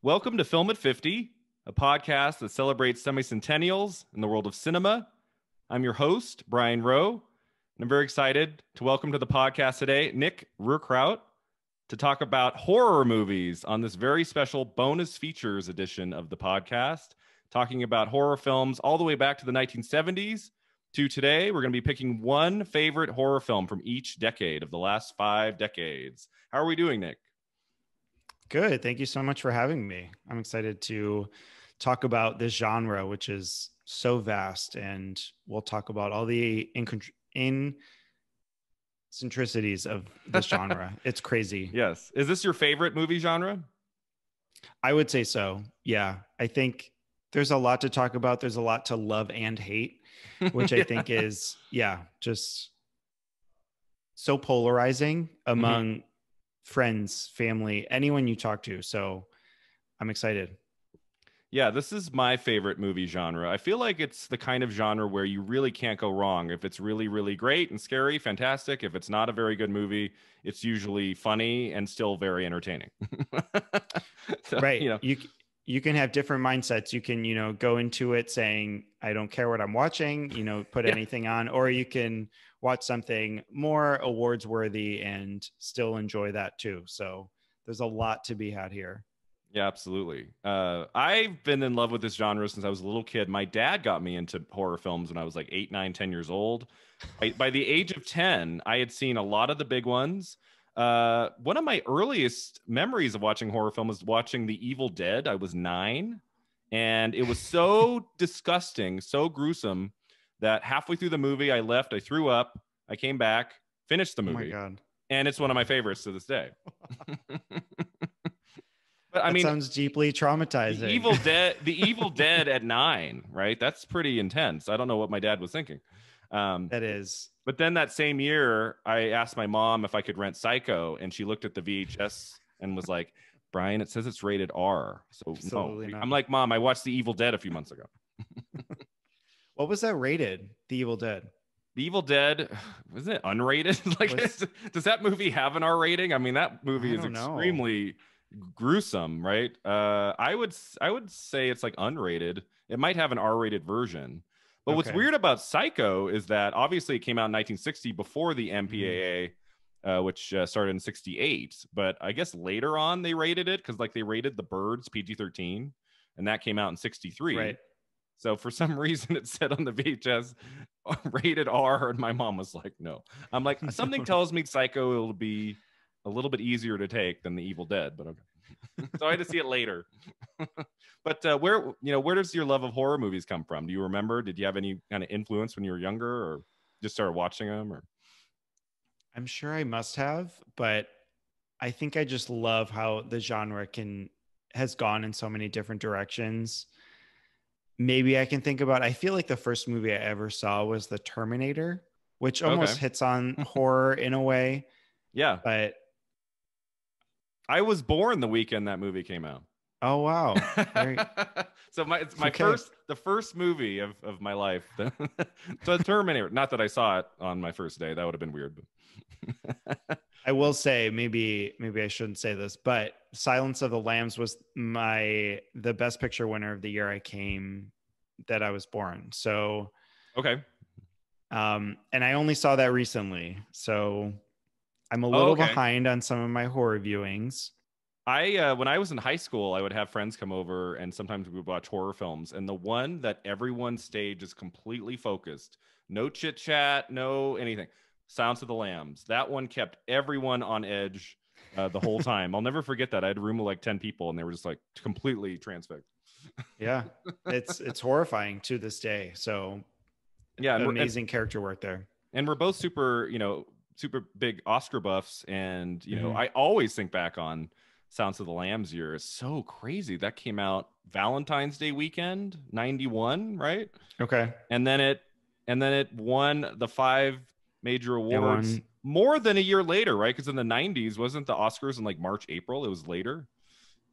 Welcome to Film at 50, a podcast that celebrates semicentennials in the world of cinema. I'm your host, Brian Rowe, and I'm very excited to welcome to the podcast today Nick Ruhrkraut to talk about horror movies on this very special bonus features edition of the podcast, talking about horror films all the way back to the 1970s to today. We're going to be picking one favorite horror film from each decade of the last five decades. How are we doing, Nick? Good. Thank you so much for having me. I'm excited to talk about this genre, which is so vast, and we'll talk about all the in centricities of this genre. it's crazy. Yes. Is this your favorite movie genre? I would say so. Yeah. I think there's a lot to talk about. There's a lot to love and hate, which I think is, yeah, just so polarizing among mm-hmm friends, family, anyone you talk to. So I'm excited. Yeah, this is my favorite movie genre. I feel like it's the kind of genre where you really can't go wrong. If it's really, really great and scary, fantastic. If it's not a very good movie, it's usually funny and still very entertaining. so, right. You know, you you can have different mindsets. You can, you know, go into it saying, I don't care what I'm watching, you know, put yeah. anything on, or you can watch something more awards worthy and still enjoy that too. So there's a lot to be had here. Yeah, absolutely. Uh, I've been in love with this genre since I was a little kid. My dad got me into horror films when I was like eight, nine, ten years old. I, by the age of 10, I had seen a lot of the big ones. Uh, one of my earliest memories of watching horror film was watching The Evil Dead. I was nine, and it was so disgusting, so gruesome that halfway through the movie, I left, I threw up, I came back, finished the movie. Oh my god! And it's one of my favorites to this day. but I that mean, sounds deeply traumatizing. The Evil Dead, The Evil Dead at nine, right? That's pretty intense. I don't know what my dad was thinking. Um, that is but then that same year, I asked my mom if I could rent Psycho, and she looked at the VHS and was like, "Brian, it says it's rated R." So Absolutely no. Not. I'm like, "Mom, I watched The Evil Dead a few months ago." what was that rated? The Evil Dead. The Evil Dead, wasn't it unrated? like, was... does that movie have an R rating? I mean, that movie is extremely know. gruesome, right? Uh, I would I would say it's like unrated. It might have an R rated version. But okay. what's weird about Psycho is that obviously it came out in 1960 before the MPAA, mm-hmm. uh, which uh, started in 68. But I guess later on they rated it because like they rated The Birds PG 13, and that came out in 63. Right. So for some reason it said on the VHS rated R, and my mom was like, "No." I'm like, something tells me Psycho will be a little bit easier to take than The Evil Dead, but okay. so I had to see it later. but uh, where you know where does your love of horror movies come from? Do you remember? Did you have any kind of influence when you were younger, or just started watching them? Or I'm sure I must have, but I think I just love how the genre can has gone in so many different directions. Maybe I can think about. I feel like the first movie I ever saw was The Terminator, which almost okay. hits on horror in a way. Yeah, but I was born the weekend that movie came out. Oh wow! So my it's my okay. first the first movie of, of my life. so Terminator. Not that I saw it on my first day. That would have been weird. But I will say maybe maybe I shouldn't say this, but Silence of the Lambs was my the best picture winner of the year I came that I was born. So okay. Um, and I only saw that recently, so I'm a little oh, okay. behind on some of my horror viewings. I uh, when I was in high school, I would have friends come over, and sometimes we would watch horror films. And the one that everyone stayed is completely focused, no chit chat, no anything. Silence of the Lambs. That one kept everyone on edge uh, the whole time. I'll never forget that. I had a room of like ten people, and they were just like completely transfixed. yeah, it's it's horrifying to this day. So, yeah, amazing and, character work there. And we're both super, you know, super big Oscar buffs, and you know, mm-hmm. I always think back on Silence of the Lambs year is so crazy. That came out Valentine's Day weekend, 91, right? Okay. And then it and then it won the five major awards more than a year later, right? Because in the 90s, wasn't the Oscars in like March, April? It was later.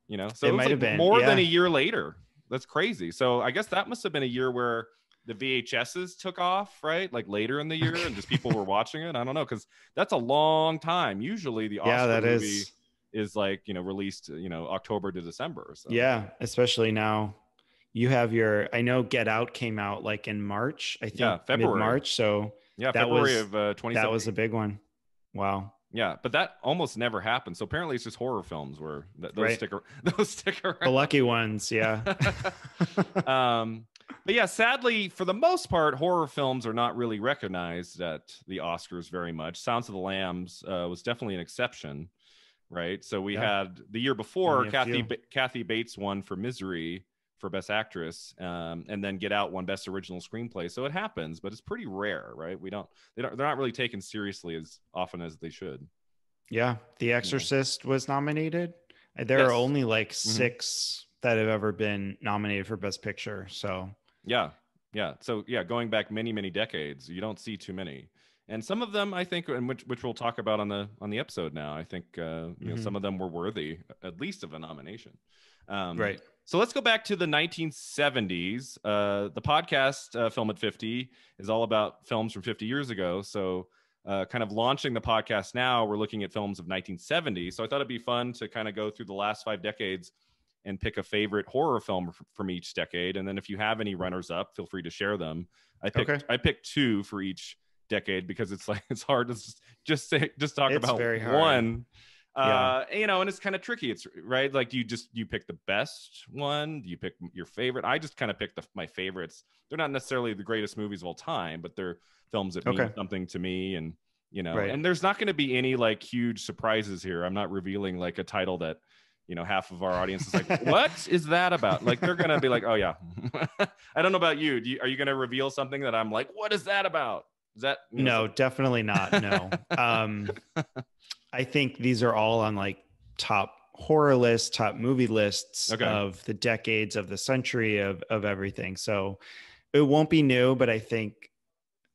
You know, so it, it might like have been more yeah. than a year later. That's crazy. So I guess that must have been a year where the VHSs took off, right? Like later in the year, and just people were watching it. I don't know, because that's a long time. Usually, the Oscar yeah, that movie is is like you know released you know October to December. So. Yeah, especially now. You have your. I know Get Out came out like in March. I think Yeah, February. March. So yeah, that February was- of uh, 2017. that was a big one. Wow. yeah, but that almost never happens. So apparently, it's just horror films where th- those Right. stick ar- those stick around. The lucky ones. Yeah. um, but yeah, sadly, for the most part, horror films are not really recognized at the Oscars very much. Silence of the Lambs uh, was definitely an exception, right? So we Yeah. had the year before Only Kathy ba- Kathy Bates won for Misery for Best Actress, um, and then Get Out won Best Original Screenplay. So it happens, but it's pretty rare, right? We don't they don't they're not really taken seriously as often as they should. yeah. The Exorcist was nominated. There Yes. are only like Mhm. six that have ever been nominated for Best Picture. So Yeah. Yeah. So yeah, going back many, many decades, you don't see too many. And some of them I think and which which we'll talk about on the on the episode now. I think uh you know Mhm. some of them were worthy at least of a nomination. Um right. So let's go back to the 1970s. Uh, the podcast, uh, Film at 50, is all about films from 50 years ago. So, uh, kind of launching the podcast now, we're looking at films of 1970. So, I thought it'd be fun to kind of go through the last five decades and pick a favorite horror film from each decade. And then, if you have any runners up, feel free to share them. I picked Okay. I picked two for each decade because it's like it's hard to just just say just talk It's about very one Yeah. uh you know and it's kind of tricky. It's right? Like do you just do you pick the best one? Do you pick your favorite? I just kind of pick the, my favorites. They're not necessarily the greatest movies of all time but they're films that mean something to me and you know Right. and there's not going to be any like huge surprises here. I'm not revealing like a title that you know half of our audience is like what is that about? Like they're gonna be like oh yeah. I don't know about you, do you are you gonna reveal something that i'm like what is that about? Is that you know, No, definitely not. No. um, I think these are all on like top horror lists, top movie lists Okay. of the decades of the century of of everything. So it won't be new, but I think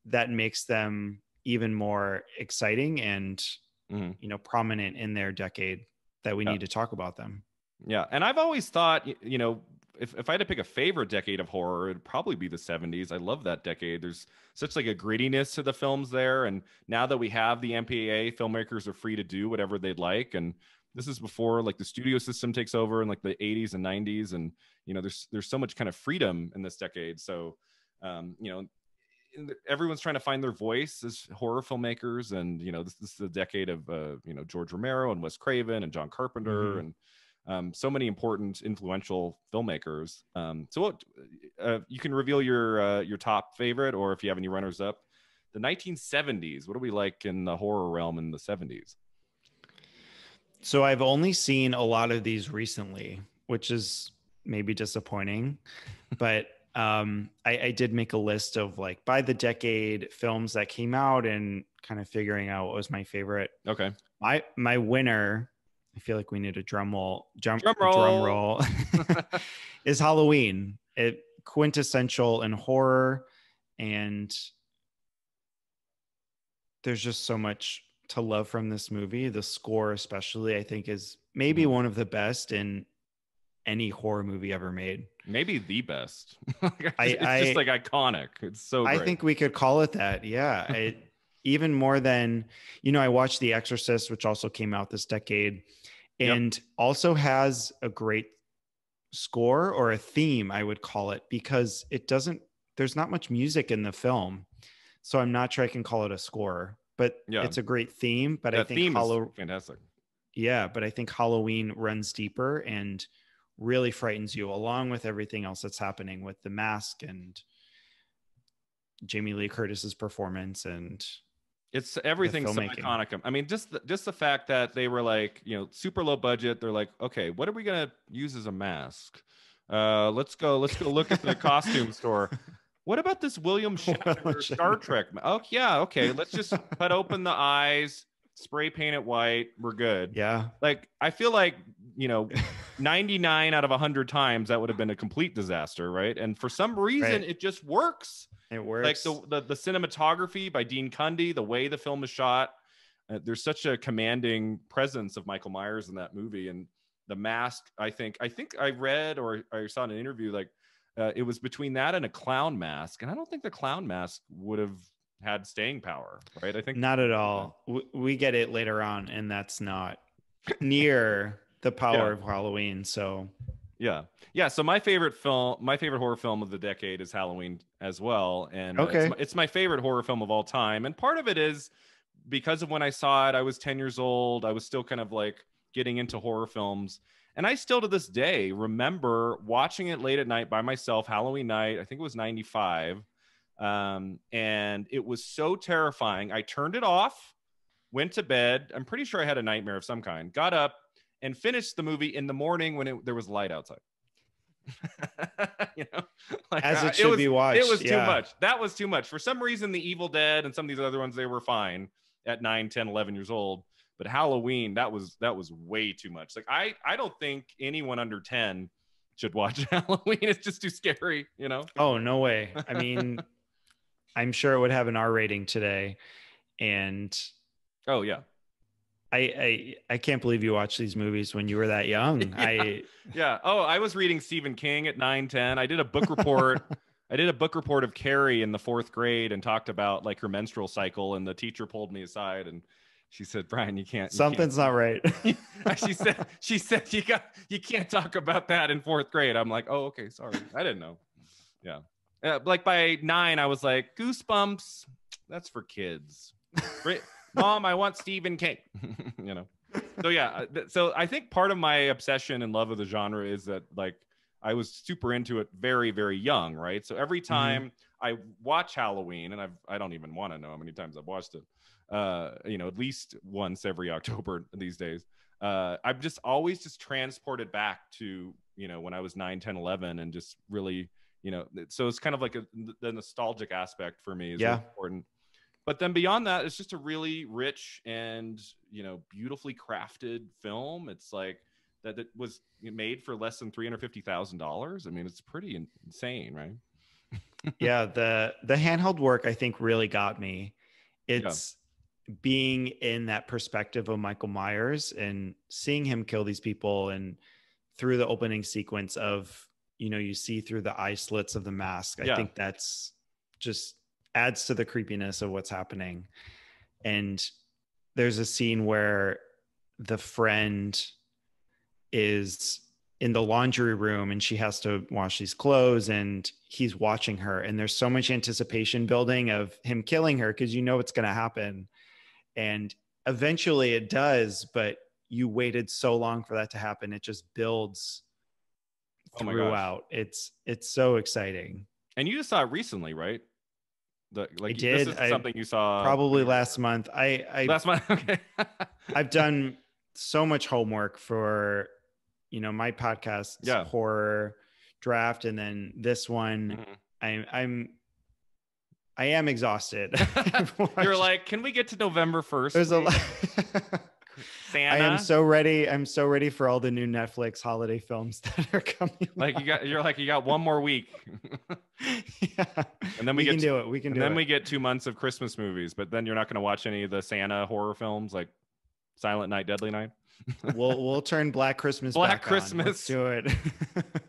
that makes them even more exciting and Mhm. you know prominent in their decade that we Yeah. need to talk about them. Yeah, and I've always thought, you know, if, if I had to pick a favorite decade of horror, it'd probably be the 70s. I love that decade. There's such like a grittiness to the films there, and now that we have the MPAA, filmmakers are free to do whatever they'd like. And this is before like the studio system takes over in like the 80s and 90s, and you know, there's there's so much kind of freedom in this decade. So, um, you know. Everyone's trying to find their voice as horror filmmakers, and you know this, this is the decade of uh, you know George Romero and Wes Craven and John Carpenter Mhm. and um, so many important influential filmmakers. Um, so what uh, you can reveal your uh, your top favorite or if you have any runners up the 1970s what do we like in the horror realm in the 70s So I've only seen a lot of these recently, which is maybe disappointing, but um, I, I did make a list of like by the decade films that came out and kind of figuring out what was my favorite. okay. My my winner, I feel like we need a drum roll. Drum, Drum roll. drum roll is Halloween. It quintessential in horror, and there's just so much to love from this movie. The score, especially, I think, is maybe Mhm. one of the best in any horror movie ever made. maybe the best I- it's I- just like iconic it's so I think we could call it that. Yeah. It, even more than, you know, I watched The Exorcist, which also came out this decade Yep. and also has a great score or a theme, I would call it, because it doesn't, there's not much music in the film. So I'm not sure I can call it a score, but Yeah. it's a great theme. But I think Hollow, is fantastic yeah, but I think Halloween runs deeper and really frightens you, along with everything else that's happening with the mask and Jamie Lee Curtis's performance. And It's everything's so iconic. I mean, just the, just the fact that they were like, you know, super low budget. They're like, okay, what are we gonna use as a mask? Uh, let's go. Let's go look at the costume store. What about this William Shatner Star Trek? Oh yeah, okay. Let's just cut open the eyes, spray paint it white. We're good. yeah, Like I feel like you know, ninety nine out of hundred times that would have been a complete disaster, right? And for some reason, Right. it just works it works. like the, the the cinematography by Dean Cundey, the way the film is shot. Uh, there's such a commanding presence of Michael Myers in that movie, and the mask. I think I think I read or I saw in an interview like uh, it was between that and a clown mask, and I don't think the clown mask would have had staying power, right? I think not at all. W- We get it later on, and that's not near the power Yeah. of Halloween. So Yeah. Yeah. So my favorite film, my favorite horror film of the decade is Halloween as well. And uh, Okay. it's, my, it's my favorite horror film of all time. And part of it is because of when I saw it, I was 10 years old. I was still kind of like getting into horror films. And I still to this day remember watching it late at night by myself, Halloween night. I think it was 95. Um, and it was so terrifying. I turned it off, went to bed. I'm pretty sure I had a nightmare of some kind. Got up and finished the movie in the morning when it, there was light outside. you know, like as it should was, be watched. It was yeah. too much. That was too much. For some reason, The Evil Dead and some of these other ones, they were fine at 9, 10, 11 years old. But Halloween, that was that was way too much. Like I I don't think anyone under 10 should watch Halloween. It's just too scary, you know? Oh no way! I mean, I'm sure it would have an R rating today, and Oh yeah. I I I can't believe you watched these movies when you were that young. Yeah. I Yeah. Oh, I was reading Stephen King at 9, 10. I did a book report. I did a book report of Carrie in the fourth grade and talked about like her menstrual cycle. And the teacher pulled me aside and she said, Brian, you can't. you can't something's not right. she said she said you got you can't talk about that in fourth grade i'm like oh okay sorry i didn't know yeah uh, like by nine i was like goosebumps that's for kids mom i want stephen king. You know? So yeah so i think part of my obsession and love of the genre is that like i was super into it very very young right? So every time i watch halloween and i've i don't even want to know how many times i've watched it uh you know at least once every october these days uh i'm just always just transported back to you know when i was 9 10 11 and just really you know so it's kind of like a, the nostalgic aspect for me is Yeah. important but then beyond that it's just a really rich and you know beautifully crafted film it's like that it was made for less than $350000 i mean it's pretty in- insane right yeah, the the handheld work I think really got me. It's being in that perspective of Michael Myers and seeing him kill these people and through the opening sequence of you know you see through the eye slits of the mask. I Yeah. think that's just adds to the creepiness of what's happening. And there's a scene where the friend is in the laundry room and she has to wash these clothes and he's watching her. And there's so much anticipation building of him killing her because you know it's going to happen. And eventually it does but you waited so long for that to happen it just builds Oh throughout. It's it's so exciting. And you just saw it recently right the, like did. this is I- something you saw probably last month i i last month okay I've done so much homework for, you know, my podcast, Yeah. horror draft, and then this one. Mhm. I'm, I'm, I am exhausted. You're like, can we get to November first? there's a lot. Santa. I am so ready. I'm so ready for all the new Netflix holiday films that are coming. like you got. You're like you got one more week, yeah. and then we, we, get can to- do it. We can and do then it. we get two months of Christmas movies. But then you're not going to watch any of the Santa horror films like Silent Night, Deadly Night, we'll we'll turn Black Christmas. Black back on. Let's Christmas. do it.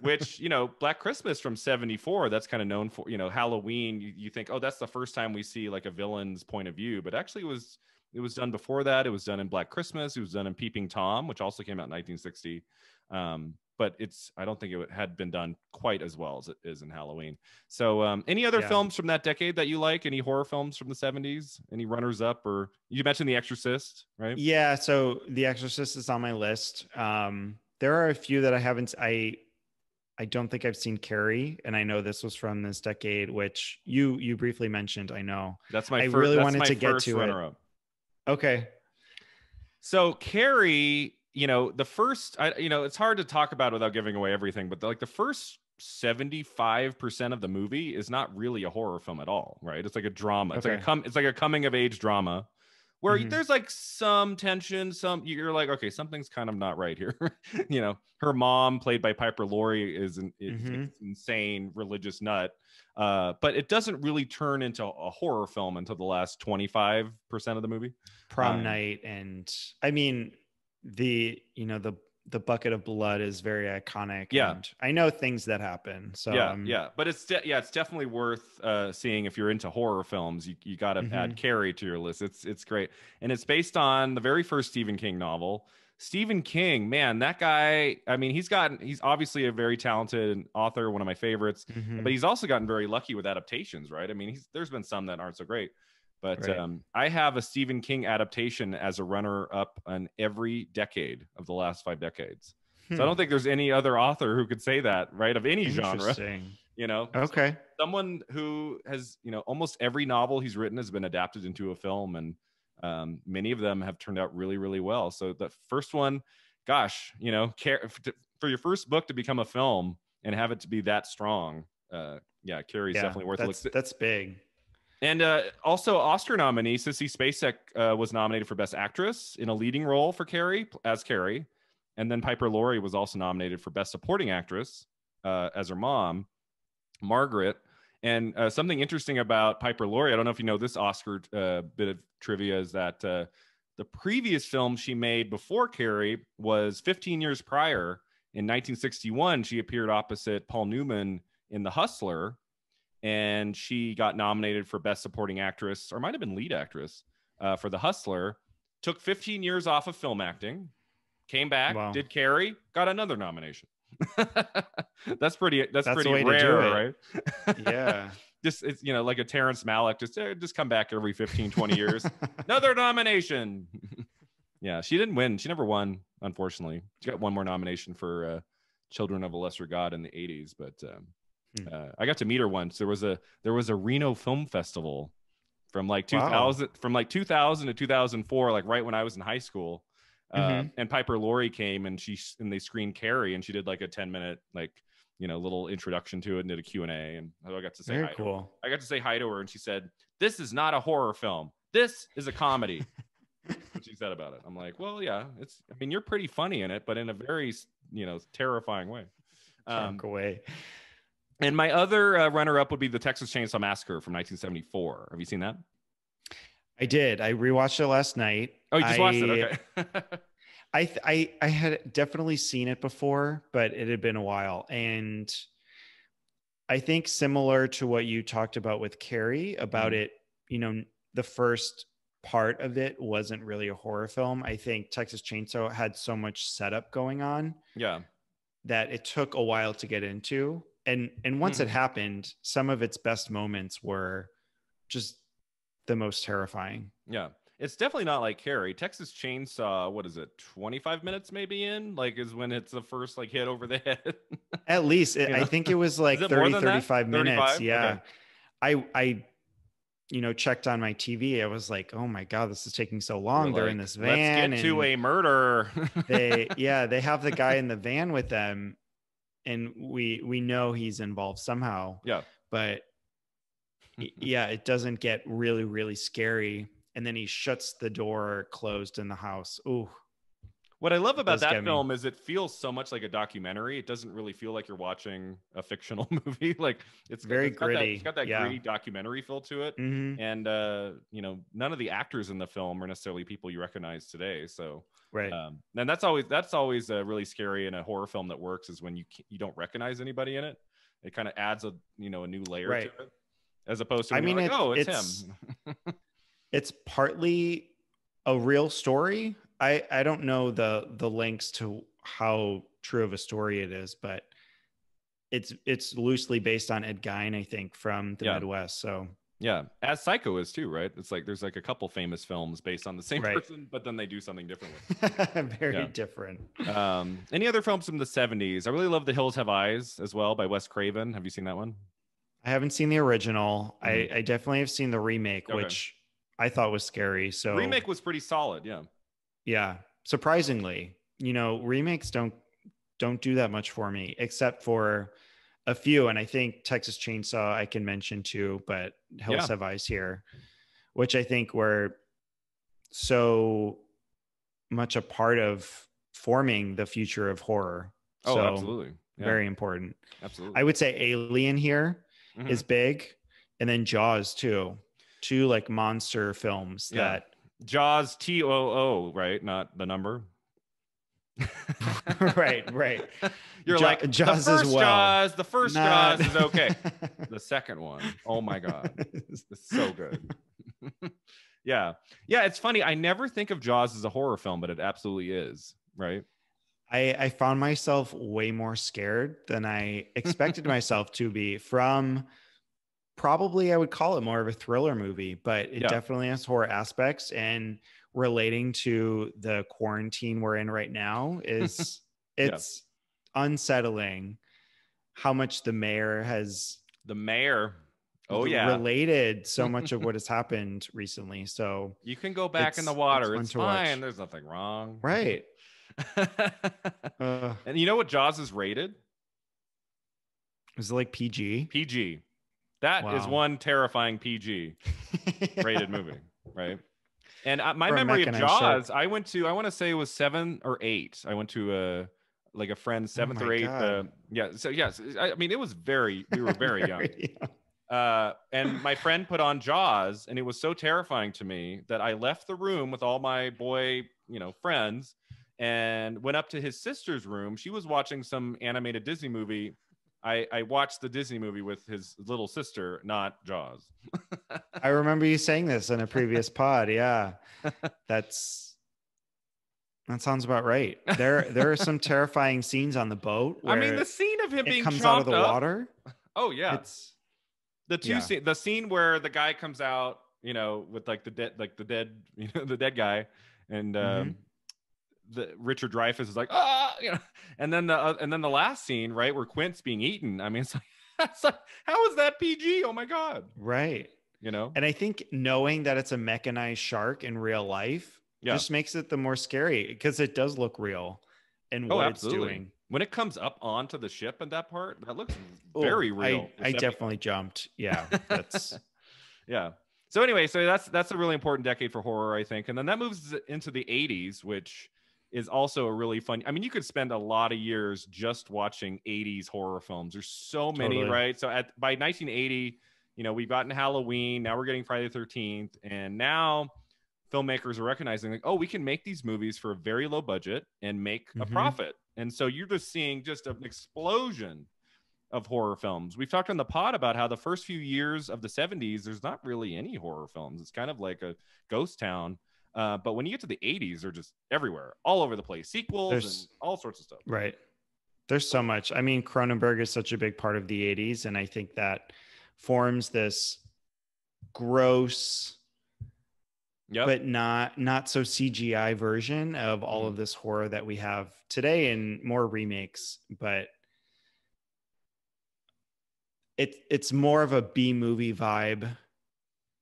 which you know Black Christmas from '74. That's kind of known for you know Halloween. You, you think, oh, that's the first time we see like a villain's point of view, but actually it was it was done before that. It was done in Black Christmas. It was done in Peeping Tom, which also came out in 1960. Um, but it's I don't think it had been done quite as well as it is in Halloween. So, um, any other Yeah. films from that decade that you like? Any horror films from the 70s? Any runners up? Or you mentioned The Exorcist, right? Yeah, so The Exorcist is on my list. Um, there are a few that I haven't. I I don't think I've seen Carrie, and I know this was from this decade, which you you briefly mentioned. I know. That's my I first, really wanted to get to it. up. Okay. So Carrie, you know, the first, I, you know, it's hard to talk about without giving away everything, but the, like the first 75% of the movie is not really a horror film at all, right? It's like a drama. It's like a Okay. com- it's like a coming of age drama where Mhm. there's like some tension, some you're like, okay, something's kind of not right here. you know, her mom, played by Piper Laurie, is an Mhm. an insane religious nut. Uh, but it doesn't really turn into a horror film until the last 25% of the movie. Prom Um, night, and I mean the you know the the bucket of blood is very iconic. Yeah. and I know things that happen. So yeah, um, yeah, but it's de- yeah, it's definitely worth uh, seeing if you're into horror films. You you got to add Mhm. Carrie to your list. It's it's great, and it's based on the very first Stephen King novel, Stephen King, man, that guy, I mean, he's gotten, he's obviously a very talented author, one of my favorites, Mhm. but he's also gotten very lucky with adaptations, right? I mean, he's, there's been some that aren't so great, but Right. um, I have a Stephen King adaptation as a runner up on every decade of the last five decades. So I Hmm. don't think there's any other author who could say that, right? Of any genre, Interesting. you know? Okay. someone who has you know almost every novel he's written has been adapted into a film and um, many of them have turned out really really well so the first one gosh you know care, for your first book to become a film and have it to be that strong uh, yeah carrie's Yeah, definitely worth a that's look that's big. And uh, also oscar nominee sissy spacek uh, was nominated for best actress in a leading role for carrie as carrie and then piper laurie was also nominated for best supporting actress uh, as her mom margaret and uh, something interesting about Piper Laurie, I don't know if you know this Oscar uh, bit of trivia, is that uh, the previous film she made before Carrie was 15 years prior. In 1961, she appeared opposite Paul Newman in The Hustler, and she got nominated for Best Supporting Actress, or might have been lead actress uh, for The Hustler. Took 15 years off of film acting, came back, Wow. did Carrie, got another nomination. that's pretty. That's, That's pretty way to do rare, right? Yeah. just it's you know like a Terrence Malick, just eh, just come back every 15, 20 years. Another nomination. yeah, she didn't win. She never won, unfortunately. She got one more nomination for uh, Children of a Lesser God in the 80s, but um, Hmm. uh, I got to meet her once. There was a there was a Reno Film Festival from like Wow. 2000 from like 2000 to 2004, like right when I was in high school. Uh, Mhm. and Piper Laurie came and she and they screened Carrie and she did like a 10 minute like you know little introduction to it and did a Q&A and I got to say Very hi to her. cool. I got to say hi to her, and she said, "This is not a horror film. This is a comedy." what she said about it. I'm like, "Well, yeah, it's. I mean, you're pretty funny in it, but in a very, you know, terrifying way." Um, away. And my other uh, runner-up would be the Texas Chainsaw Massacre from 1974. Have you seen that? I did. I rewatched it last night. Oh, you just watched it. Okay. I th- I I had definitely seen it before, but it had been a while, and I think similar to what you talked about with Carrie about Mhm. it. You know, the first part of it wasn't really a horror film. I think Texas Chainsaw had so much setup going on yeah. that it took a while to get into, and and once Mhm. it happened, some of its best moments were just the most terrifying. Yeah. It's definitely not like Carrie. Texas Chainsaw, what is it, 25 minutes maybe in? Like, is when it's the first like hit over the head. At least it, You I think it was like it 30, than that? 35 minutes. 35? Yeah. Okay. I, I, you know, checked on my TV. I was like, oh my God, this is taking so long. We're They're in this van. Let's get to a murder. they, yeah, they have the guy in the van with them. And we, we know he's involved somehow, yeah. but yeah, it doesn't get really, really scary. And then he shuts the door closed in the house. Ooh, What I love about that film is it feels so much like a documentary. It doesn't really feel like you're watching a fictional movie. like it's Very it's got that- gritty, it's got that yeah. gritty documentary feel to it. mhm, And uh, you know, none of the actors in the film are necessarily people you recognize today. So, right. um, and that's always that's always uh, really scary in a horror film that works is when you you don't recognize anybody in it. It kind of adds a you know a new layer Right. to it, as opposed to I mean, like, it- oh, it's, it's- him. it's partly a real story. I I don't know the the links to how true of a story it is, but it's it's loosely based on Ed Gein, I think, from the Yeah. Midwest. So Yeah, as Psycho is too, right? It's like there's like a couple famous films based on the same Right. person, but then they do something different. very Yeah. different. Um, any other films from the 70s? I really love The Hills Have Eyes as well by Wes Craven. Have you seen that one? I haven't seen the original. I, I definitely have seen the remake, Mm-hmm. Okay. which I thought was scary. So Remake was pretty solid. Yeah. yeah, surprisingly, you know, remakes don't don't do that much for me, except for a few. And I think Texas Chainsaw I can mention too, but Hills Yeah. Have Eyes here, which I think were so much a part of forming the future of horror. Oh, so absolutely. Yeah, very important. absolutely. I would say Alien here is Mhm. big, and then Jaws too. Two like monster films Yeah. that Jaws T O O, right? Not the number. right, right. You're Ja- like Jaws the as first well. Jaws. The first Not- Jaws is okay. the second one, oh my god, it's so good. yeah, yeah. It's funny. I never think of Jaws as a horror film, but it absolutely is. right? I, I found myself way more scared than I expected myself to be from probably I would call it more of a thriller movie, but it Yeah. definitely has horror aspects and relating to the quarantine we're in right now is Yeah. it's unsettling how much the mayor has The mayor. Oh yeah. related so much of what has happened recently. So You can go back in the water. it's It's, watch. fine. There's nothing wrong. right. Uh, and you know what Jaws is rated? is it like PG? PG. That is Wow. one terrifying PG rated movie, right? And my memory of. Jaws, I went to, I want to say it was seven or eight. I went to a like a friend's seventh Oh or eighth. Uh, yeah. So yes, I, I mean it was very. We were very young. Uh, and my friend put on Jaws, and it was so terrifying to me that I left the room with all my boy, you know, friends, and went up to his sister's room. She was watching some animated Disney movie. I, I watched the Disney movie with his little sister, not Jaws. I remember you saying this in a previous pod. Yeah. That's that sounds about right. There there are some terrifying scenes on the boat I mean, the scene of him it being comes out of the up- water. Oh yeah, It's the two yeah. scene, the scene where the guy comes out, you know, with like the dead, like the dead, you know, the dead guy, and um, Mhm. The Richard Dreyfuss is like, ah, you know, and then the uh, and then the last scene, right, where Quint's being eaten. I mean, it's like, it's like, how is that PG? Oh my god, right. you know, And I think knowing that it's a mechanized shark in real life Yeah. just makes it the more scary because it does look real and Oh, what absolutely. it's doing. when it comes up onto the ship at that part, that looks Oh, very I- real. I, Except- definitely jumped. Yeah. That's yeah. So anyway, so that's that's a really important decade for horror, I think, and then that moves into the '80s, which is also a really fun. I mean, you could spend a lot of years just watching '80s horror films. There's so many, Totally. right? So at by 1980, you know, we've gotten Halloween. Now we're getting Friday the 13th, and now filmmakers are recognizing like, oh, we can make these movies for a very low budget and make a Mhm. profit. And so you're just seeing just an explosion of horror films. We've talked on the pod about how the first few years of the 70s, there's not really any horror films. It's kind of like a ghost town. Uh, but when you get to the 80s, they're just everywhere, all over the place. Sequels There's- and all sorts of stuff. Right. There's so much. I mean, Cronenberg is such a big part of the 80s, and I think that forms this gross Yep. but not not so CGI version of all Mm. of this horror that we have today and more remakes. But it it's more of a B movie vibe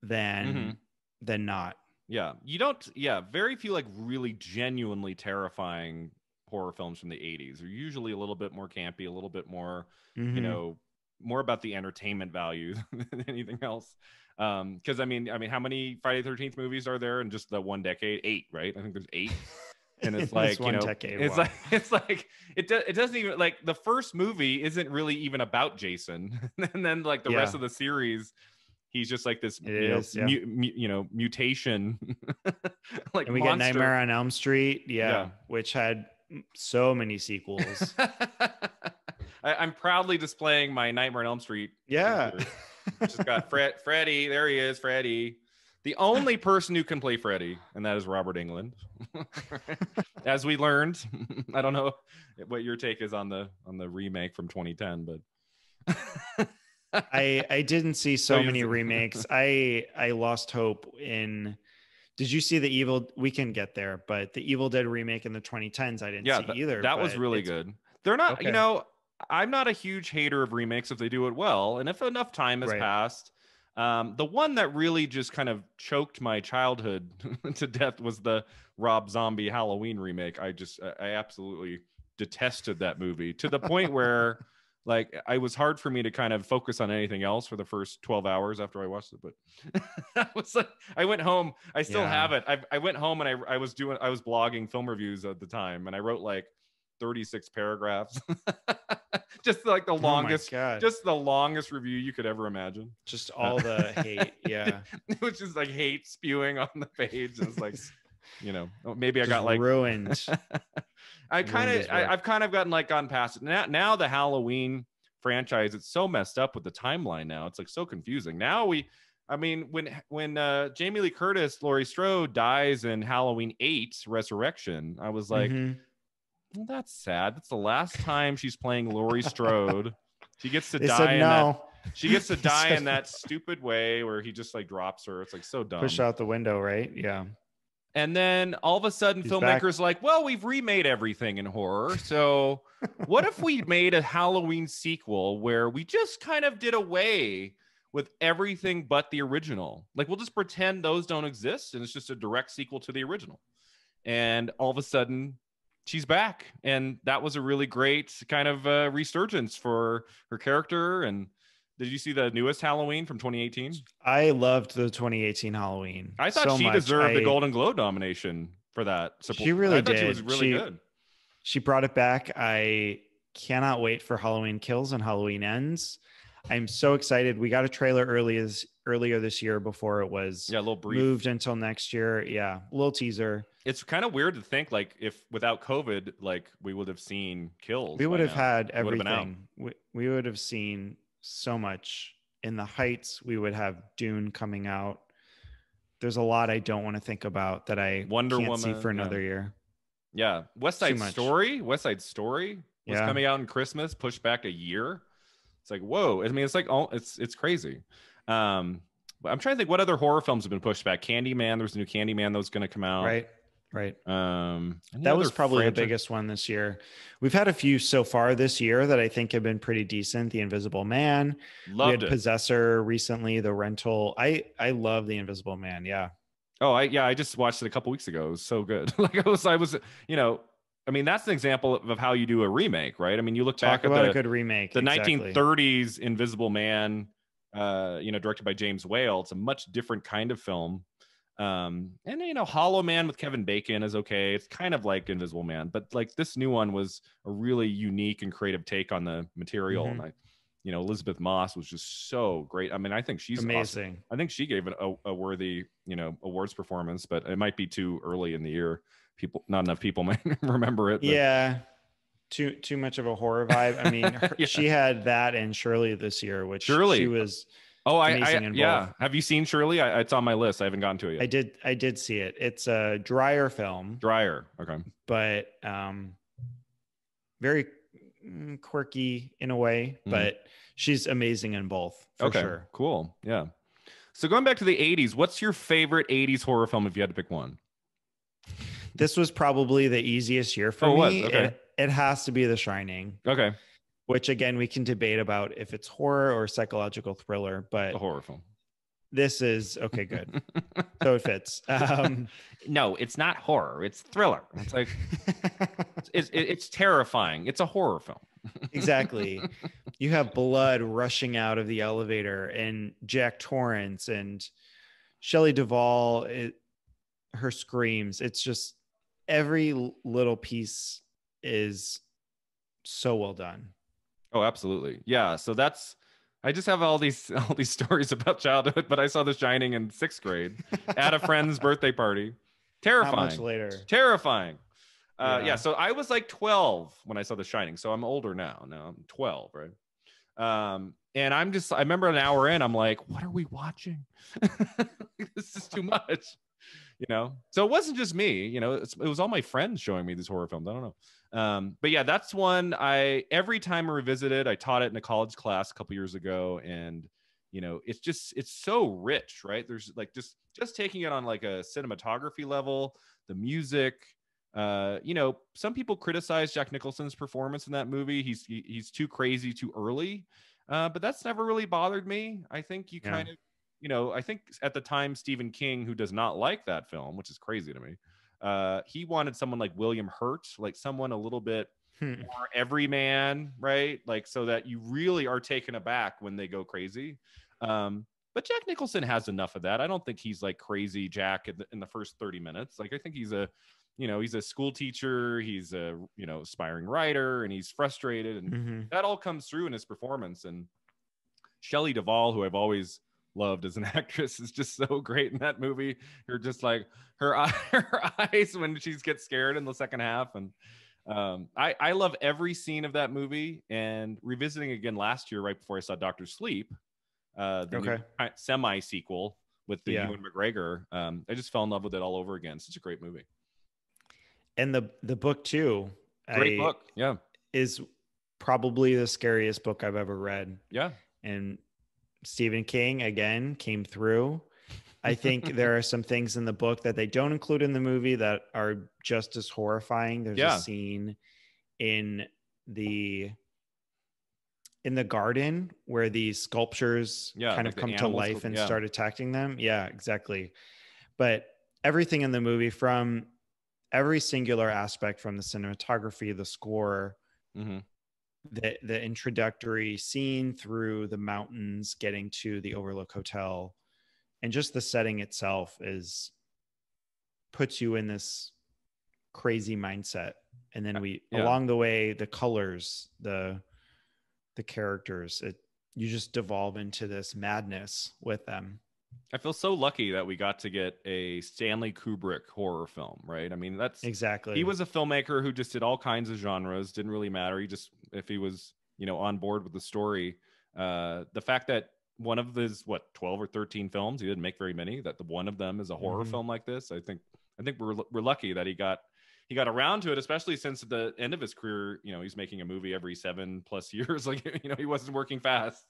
than Mhm. than not. Yeah. You don't, yeah, very few like really genuinely terrifying horror films from the 80s. They're usually a little bit more campy, a little bit more you Mhm. know more about the entertainment value than anything else um because i mean i mean how many friday 13th movies are there in just the one decade eight right i think there's eight and it's like you know it's wow. like it's like it, do, it doesn't even like the first movie isn't really even about jason and then like the rest of the series he's just like this you know, yeah. mu- mu- you know mutation like and we get. Nightmare on Elm Street, yeah, Yeah. which had so many sequels. I, I'm proudly displaying my Nightmare on Elm Street. yeah. Just got Fred, Freddy. There he is, Freddy. The only person who can play Freddy, and that is Robert Englund. As we learned, I don't know what your take is on the on the remake from 2010, but I I didn't see so Oh, many remakes. I I lost hope in. Did you see the Evil? We can get there, but the Evil Dead remake in the 2010s, I didn't yeah, see th- either. that was really good. They're not, you know, I'm not a huge hater of remakes if they do it well, and if enough time has Right. passed. Um, the one that really just kind of choked my childhood to death was the Rob Zombie Halloween remake. I just, I absolutely detested that movie to the point where, like, I was hard for me to kind of focus on anything else for the first 12 hours after I watched it. But I was like, I went home. I still Yeah. have it. I, I went home and I, I was doing, I was blogging film reviews at the time, and I wrote like 36 paragraphs, just like the Oh longest, God. just the longest review you could ever imagine. just all the hate. Yeah, it was just like hate spewing on the page. It's like, you know, oh, maybe I Just got like ruined. I kind of. I've kind of gotten like gotten past it now. Now the Halloween franchise, it's so messed up with the timeline. Now it's like so confusing. Now we, I mean, when when uh, Jamie Lee Curtis, Laurie Strode dies in Halloween Eight Resurrection, I was like, Mhm. well, that's sad. That's the last time she's playing Laurie Strode. She gets to They die in no. that. She gets to die in that stupid way where he just like drops her. It's like so dumb. Push out the window, right? Yeah. And then all of a sudden, He's back. filmmakers like, well, we've remade everything in horror. So what if we made a Halloween sequel where we just kind of did away with everything but the original? Like we'll just pretend those don't exist and it's just a direct sequel to the original. And all of a sudden, she's back. And that was a really great kind of uh, resurgence for her character. And did you see the newest Halloween from 2018? I loved the 2018 Halloween. I thought so she much. deserved the Golden Globe nomination for that. support. She really I thought She was did. really She- good. She brought it back. I cannot wait for Halloween Kills and Halloween Ends. I'm so excited. We got a trailer early as earlier this year before it was Yeah, a little brief. moved until next year. Yeah, a little teaser. It's kind of weird to think like if without COVID, like we would have seen kills. We would have now. had It would have out. everything. We, we would have seen so much in the heights. We would have Dune coming out. There's a lot I don't want to think about that I Wonder can't see Woman, for yeah. another year. Yeah, West Side. Story. West Side Story was Yeah. coming out in Christmas, pushed back a year. It's like whoa. I mean, it's like oh, it's it's crazy. Um, but I'm trying to think what other horror films have been pushed back. Candyman. There was a new Candyman that was going to come out. Right. Right. Um, That was probably the biggest one this year. We've had a few so far this year that I think have been pretty decent. The Invisible Man. we had it. Possessor recently, the rental. I I love the Invisible Man. Yeah. Oh, I yeah, I just watched it a couple weeks ago. It was so good. like I was, I was, you know, I mean, that's an example of how you do a remake, right? I mean, you look Talk back about at a the, good remake. the exactly. 1930s Invisible Man, uh, you know, directed by James Whale. It's a much different kind of film. Um, and you know, Hollow Man with Kevin Bacon is okay. It's kind of like Invisible Man, but like this new one was a really unique and creative take on the material. Mhm. And I, you know, Elisabeth Moss was just so great. I mean, I think she's awesome. amazing. I think she gave it a, a worthy, you know, awards performance, but it might be too early in the year. People, not enough people might remember it. but- Yeah. Too too much of a horror vibe. I mean, her, Yeah. she had that and Shirley this year, which Shirley. she was. Oh, I, I yeah. Have you seen Shirley? I, it's on my list. I haven't gotten to it yet. I did I did see it. It's a drier film, Drier. Okay. but um, very mm, quirky in a way. Mhm. But she's amazing in both for okay. sure. Cool. Yeah. So going back to the 80s, what's your favorite 80s horror film if you had to pick one? This was probably the easiest year for Oh, it was? me. Okay. It, it has to be The Shining, Okay. Which again we can debate about if it's horror or psychological thriller, but A horror film. this is okay. Good, so it fits. Um, no, it's not horror. It's thriller. It's like it's, it's, terrifying. It's a horror film. exactly. You have blood rushing out of the elevator, and Jack Torrance and Shelley Duvall. It, her screams. It's just every little piece is so well done. Oh, absolutely. Yeah. So that's I just have all these all these stories about childhood, but I saw The Shining in sixth grade at a friend's birthday party. How much Terrifying. later? Terrifying. Uh, yeah. Yeah. So I was like 12 when I saw The Shining. So I'm older now. Now I'm 12, right? Um, and I'm just I remember an hour in, I'm like, what are we watching? this is too much. You know, so it wasn't just me. You know, it's, it was all my friends showing me these horror films. I don't know. Um, but yeah, that's one I every time I revisit it, I taught it in a college class a couple years ago, and you know, it's just it's so rich, right? There's like just just taking it on like a cinematography level, the music. Uh, you know, some people criticize Jack Nicholson's performance in that movie. He's he, he's too crazy too early, uh, but that's never really bothered me. I think you Yeah. kind of, you know, I think at the time Stephen King, who does not like that film, which is crazy to me, uh, he wanted someone like William Hurt, like someone a little bit Hmm. more everyman, right? Like so that you really are taken aback when they go crazy. Um, but Jack Nicholson has enough of that. I don't think he's like crazy Jack in the, in the first 30 minutes. Like I think he's a, you know, he's a school teacher, he's a, you know, aspiring writer and he's frustrated and Mhm. that all comes through in his performance. And Shelley Duvall, who I've always loved as an actress, is just so great in that movie. You're just like her, her eyes when she gets scared in the second half. And um, I, I love every scene of that movie. And revisiting again last year, right before I saw Doctor Sleep, uh, the Okay. semi sequel with the Yeah. Ewan McGregor, um, I just fell in love with it all over again. Such a great movie. And the the book too. Great I- book. Yeah. is probably the scariest book I've ever read. Yeah. And Stephen King again came through. I think there are some things in the book that they don't include in the movie that are just as horrifying. There's Yeah. a scene in the in the garden where these sculptures Yeah, kind like of come to life and yeah. start attacking them. Yeah, exactly. But everything in the movie from every singular aspect from the cinematography, the score, hmm the the introductory scene through the mountains getting to the overlook hotel and just the setting itself is puts you in this crazy mindset and then uh, we Yeah. along the way the colors the the characters it you just devolve into this madness with them I feel so lucky that we got to get a Stanley Kubrick horror film, right? I mean, that's exactly he was a filmmaker who just did all kinds of genres didn't really matter he just if he was you know on board with the story uh the fact that one of his what 12 or 13 films he didn't make very many that the one of them is a horror Mhm. film like this i think i think we're we're lucky that he got he got around to it especially since at the end of his career you know he's making a movie every seven plus years like you know he wasn't working fast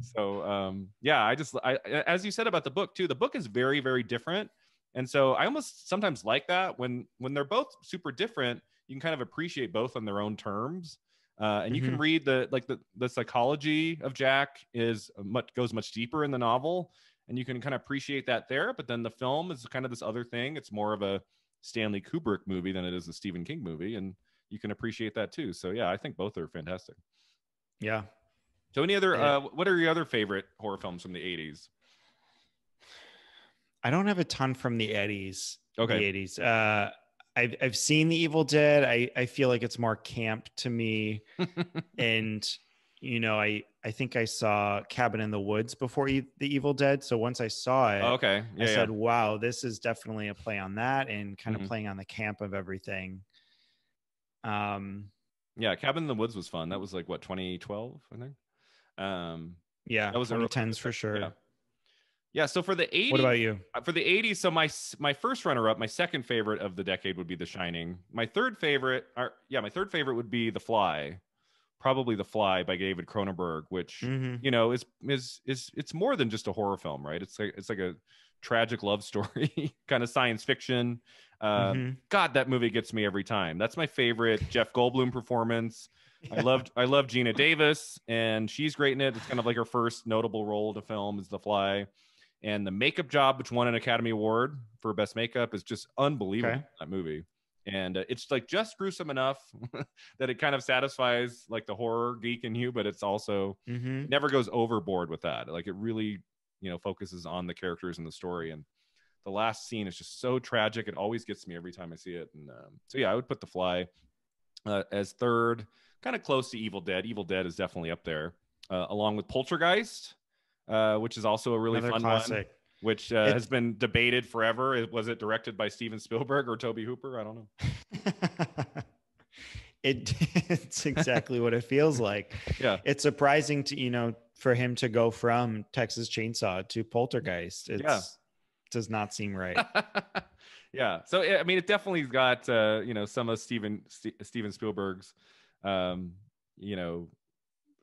so um yeah i just i as you said about the book too the book is very very different and so I almost sometimes like that when when they're both super different, you can kind of appreciate both on their own terms. Uh, and you can Mhm. read the like the the psychology of Jack is much goes much deeper in the novel, and you can kind of appreciate that there. But then the film is kind of this other thing. It's more of a Stanley Kubrick movie than it is a Stephen King movie, and you can appreciate that too. So yeah, I think both are fantastic. yeah So any other Yeah. uh, what are your other favorite horror films from the '80s? i don't have a ton from the eddies Okay, the 80s uh I've, I've seen the evil dead I, I feel like it's more camp to me and you know i i think i saw cabin in the woods before e- the evil dead so once i saw it Oh, okay, i yeah, yeah. said wow this is definitely a play on that and kind Mhm. of playing on the camp of everything um Yeah, Cabin in the Woods was fun. That was like what 2012, I think. Um, yeah that was a real- 2010s for sure Yeah. Yeah. So for the 80s, what about you for the 80s, so my my first runner up, my second favorite of the decade would be The Shining. My third favorite, or yeah, my third favorite would be The Fly, probably The Fly by David Cronenberg, which Mhm. you know is is is it's more than just a horror film, right? It's like it's like a tragic love story, kind of science fiction. Uh, Mhm. God, that movie gets me every time. That's my favorite Jeff Goldblum performance. I loved I love Geena Davis, and she's great in it. It's kind of like her first notable role to film is The Fly, and the makeup job, which won an Academy Award for best makeup, is just unbelievable. Okay. That movie, and uh, it's like just gruesome enough that it kind of satisfies like the horror geek in you, but it's also Mhm. it never goes overboard with that. Like it really, you know, focuses on the characters and the story. And the last scene is just so tragic. It always gets me every time I see it. And um, so yeah, I would put The Fly uh, as third, kind of close to Evil Dead. Evil Dead is definitely up there, uh, along with Poltergeist, uh, which is also a really Another fun one. Which uh, has been debated forever. It- Was it directed by Steven Spielberg or Tobe Hooper? I don't know. it it's exactly what it feels like Yeah, it's surprising to you know for him to go from Texas Chainsaw to Poltergeist. It's Yeah. does not seem right. yeah. So I mean, it definitely's got uh, you know some of Steven St- Steven Spielberg's, um, you know,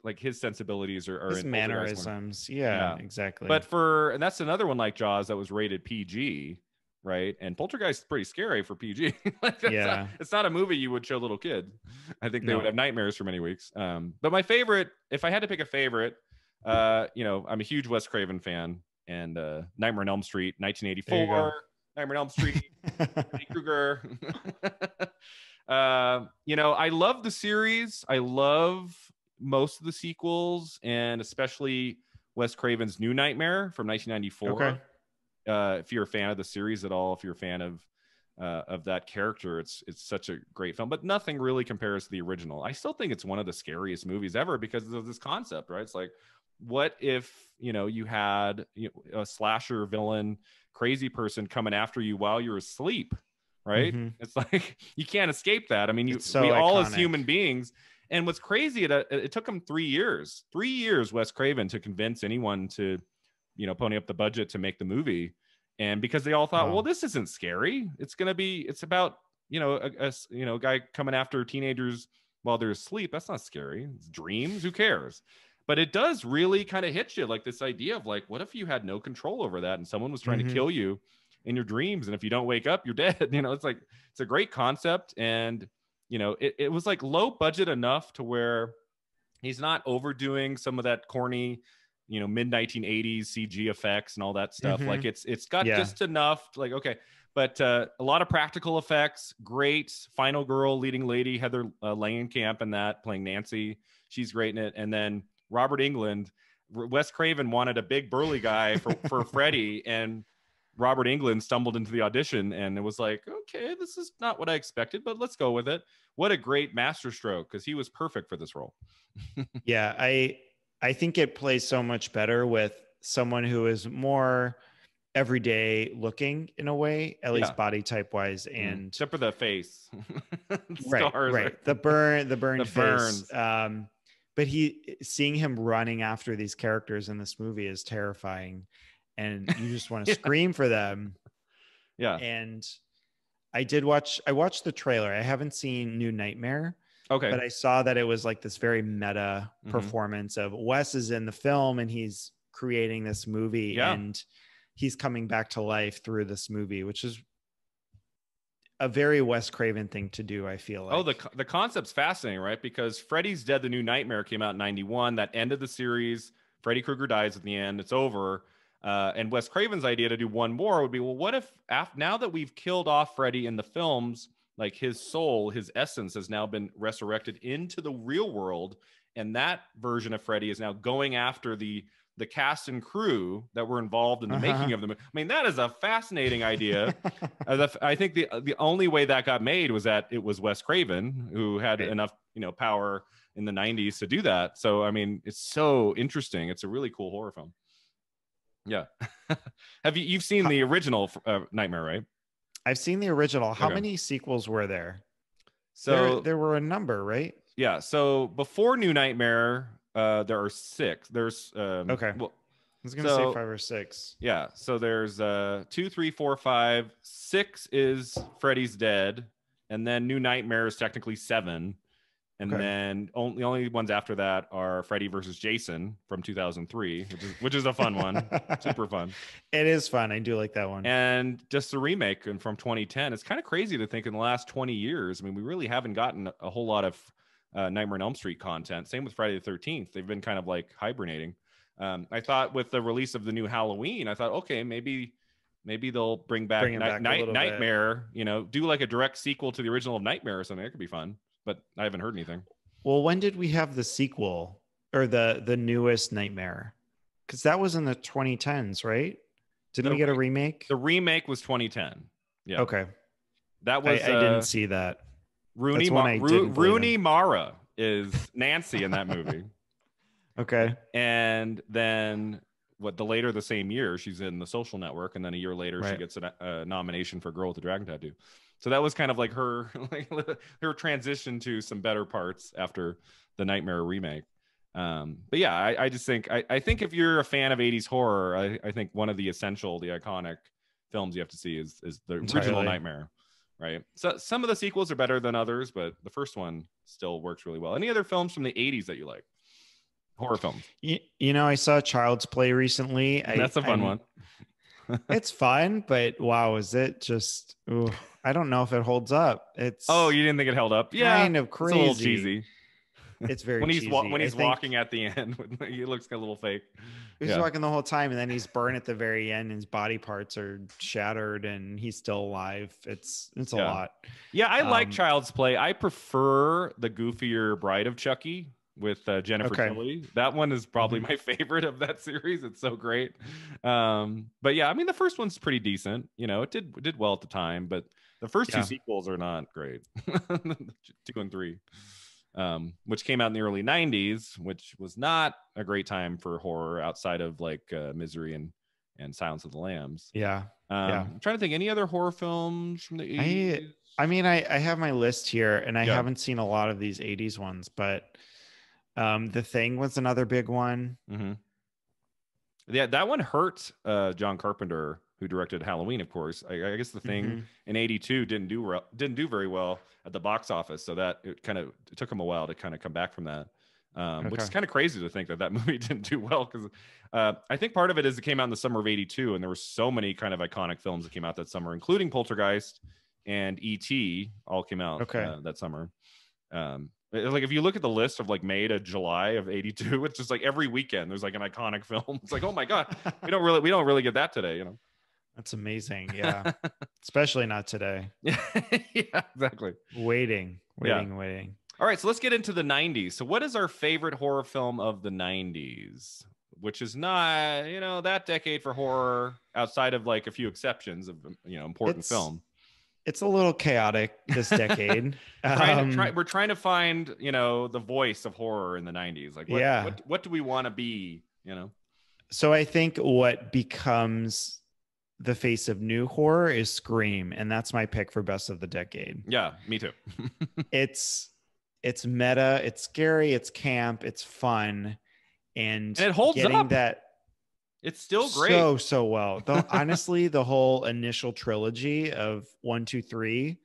like his sensibilities are, are His mannerisms. Yeah, Yeah. exactly. But for and that's another one like Jaws that was rated PG, right? And Poltergeist is pretty scary for PG. like Yeah. not, it's not a movie you would show little kid. I think they would have nightmares for many weeks. Um, but my favorite, if I had to pick a favorite, uh, you know, I'm a huge Wes Craven fan, and uh, Nightmare on Elm Street, There you 1984, Nightmare on Elm Street, Freddy Krueger. uh, you know, I love the series. I love most of the sequels, and especially Wes Craven's New Nightmare from 1994. Okay. Uh, if you're a fan of the series at all, if you're a fan of uh, of that character, it's it's such a great film. But nothing really compares to the original. I still think it's one of the scariest movies ever because of this concept, right? It's like, what if you know you had you know, a slasher villain, crazy person coming after you while you're asleep, right? Mhm. It's like you can't escape that. I mean, you so we all as human beings. And what's crazy, it, it took him three years, three years, Wes Craven, to convince anyone to, you know, pony up the budget to make the movie. And because they all thought, Wow. well, this isn't scary. It's gonna be, it's about you know, a you know, a guy coming after teenagers while they're asleep. That's not scary. It's dreams. Who cares? But it does really kind of hit you like this idea of like, what if you had no control over that and someone was trying Mhm. to kill you in your dreams, and if you don't wake up, you're dead. You know, it's like it's a great concept, and you know, it, it was like low budget enough to where he's not overdoing some of that corny you know mid 1980s cg effects and all that stuff. Mhm. like it's it's got Yeah. just enough like okay. But uh, a lot of practical effects great. Final girl leading lady heather uh, langenkamp in that playing nancy. She's great in it. And then robert englund wes craven wanted a big burly guy for, for freddy and robert englund stumbled into the audition and it was like okay this is not what i expected but let's go with it what a great masterstroke because he was perfect for this role yeah i i think it plays so much better with someone who is more everyday looking in a way at least Yeah. body type wise Mm. and except for the face right Scars are- right the burn the burned The face burns. um but he seeing him running after these characters in this movie is terrifying and you just want to Yeah. scream for them yeah and i did watch i watched the trailer i haven't seen new nightmare okay but I saw that it was like this very meta Mhm. performance of Wes is in the film and he's creating this movie Yeah. and he's coming back to life through this movie, which is a very Wes Craven thing to do. I feel like. Oh, the the concept's fascinating, right? Because Freddy's Dead: The New Nightmare came out in '91. That ended the series. Freddy Krueger dies at the end. It's over. Uh, and Wes Craven's idea to do one more would be, well, what if af- now that we've killed off Freddy in the films, like his soul, his essence has now been resurrected into the real world, and that version of Freddy is now going after the the cast and crew that were involved in the Uh-huh. making of the movie. I mean, that is a fascinating idea. I think the the only way that got made was that it was Wes Craven who had Right. enough you know power in the 90s to do that. So I mean, it's so interesting. It's a really cool horror film. Yeah. Have you you've seen the original uh, Nightmare, right? I've seen the original. How Okay. many sequels were there? So there, there were a number, right? yeah, so before New Nightmare, uh there are six. There's um Okay. Well, I was gonna So- say five or six. Yeah. So there's uh two, three, four, five, six is Freddy's Dead, and then New Nightmare is technically seven. And Okay. then only the only ones after that are Freddy versus Jason from 2003, which is which is a fun one, super fun, It is fun. I do like that one. and just the remake and from 2010. It's kind of crazy to think in the last 20 years. I mean, we really haven't gotten a whole lot of uh, Nightmare on Elm Street content. Same with Friday the 13th. They've been kind of like hibernating. Um, I thought with the release of the new Halloween, I thought, okay, maybe maybe they'll bring back, Bring Night- back a Night- little bit. Nightmare. You know, do like a direct sequel to the original of Nightmare or something. That could be fun. But I haven't heard anything. Well, when did we have the sequel or the the newest Nightmare? Because that was in the 2010s, right? Didn't The we get a remake? The remake was 2010. Yeah. Okay, That was I uh, didn't see that. Rooney, Ma- I didn't Rooney Mara is Nancy in that movie. Okay, and then what the later the same year she's in the social network and then a year later she gets a, a nomination for girl with the dragon tattoo so that was kind of like her like her transition to some better parts after the nightmare remake. Um but yeah i, I just think I, I think if you're a fan of 80s horror I, I think one of the essential the iconic films you have to see is is the original nightmare right? So some of the sequels are better than others but the first one still works really well. Any other films from the 80s that you like? Horror films. You, you know, I saw Child's Play recently. That's a fun one It's fun, but wow, is it just? Ooh, I don't know if it holds up. It's Oh, you didn't think it held up? Yeah, kind of crazy. it's a little cheesy. It's very when he's wa- when he's walking at the end, he looks a little fake. He's Yeah. walking the whole time, and then he's burned at the very end. And his body parts are shattered, and he's still alive. It's it's a Yeah. lot. Yeah, I like Um, Child's Play. I prefer the goofier Bride of Chucky with uh, Jennifer Okay. Tilly. That one is probably Mhm. my favorite of that series. It's so great. Um, but yeah, I mean the first one's pretty decent. You know, it did did well at the time, but the first Yeah. two sequels are not great. two and three. Um, which came out in the early 90s, which was not a great time for horror outside of like uh, Misery and and Silence of the Lambs. Yeah. Um, Yeah. I'm trying to think any other horror films from the I- 80s. I mean, I, I have my list here, and I Yeah. haven't seen a lot of these 80s ones, but um, The Thing was another big one. hmm Yeah, that one hurt uh, John Carpenter, who directed Halloween, of course. I, I guess the thing Mhm. in '82 didn't do re- didn't do very well at the box office, so that it kind of it took him a while to kind of come back from that. Um, Which is kind of crazy to think that that movie didn't do well because uh, I think part of it is it came out in the summer of '82, and there were so many kind of iconic films that came out that summer, including Poltergeist and E.T. all came out Okay. uh, that summer. Um, Uh, like if you look at the list of like May to July of '82, it's just like every weekend there's like an iconic film. It's like oh my god, we don't really we don't really get that today, you know. That's amazing. Yeah. Especially not today. yeah, exactly. Waiting, Yeah. waiting, waiting. All right, so let's get into the 90s. So, what is our favorite horror film of the 90s? Which is not, you know, that decade for horror outside of like a few exceptions of, um, you know, important It's film. It's a little chaotic this decade. Trying to, Um, try, we're trying to find, you know, the voice of horror in the 90s. Like, what, Yeah. what, what do we want to be, you know? so I think what becomes the face of new horror is Scream, and that's my pick for best of the decade. Yeah, me too. It's it's meta, it's scary, it's camp, it's fun, and, And it holds getting up. that It's still great. so so well. The, honestly, the whole initial trilogy of one, two, three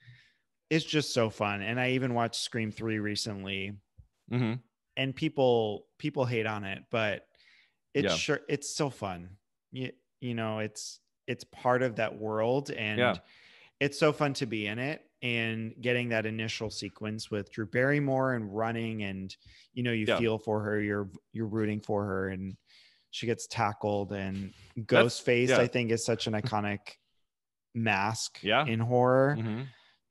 is just so fun. And I even watched Scream three recently, hmm and people people hate on it, but it's Yeah. sure it's still fun. You, you know, it's it's part of that world, and Yeah. it's so fun to be in it. And getting that initial sequence with Drew Barrymore and running, and you know, you Yeah. feel for her, you're you're rooting for her, and she gets tackled. And Ghostface, yeah. I think, is such an iconic mask Yeah. in horror hmm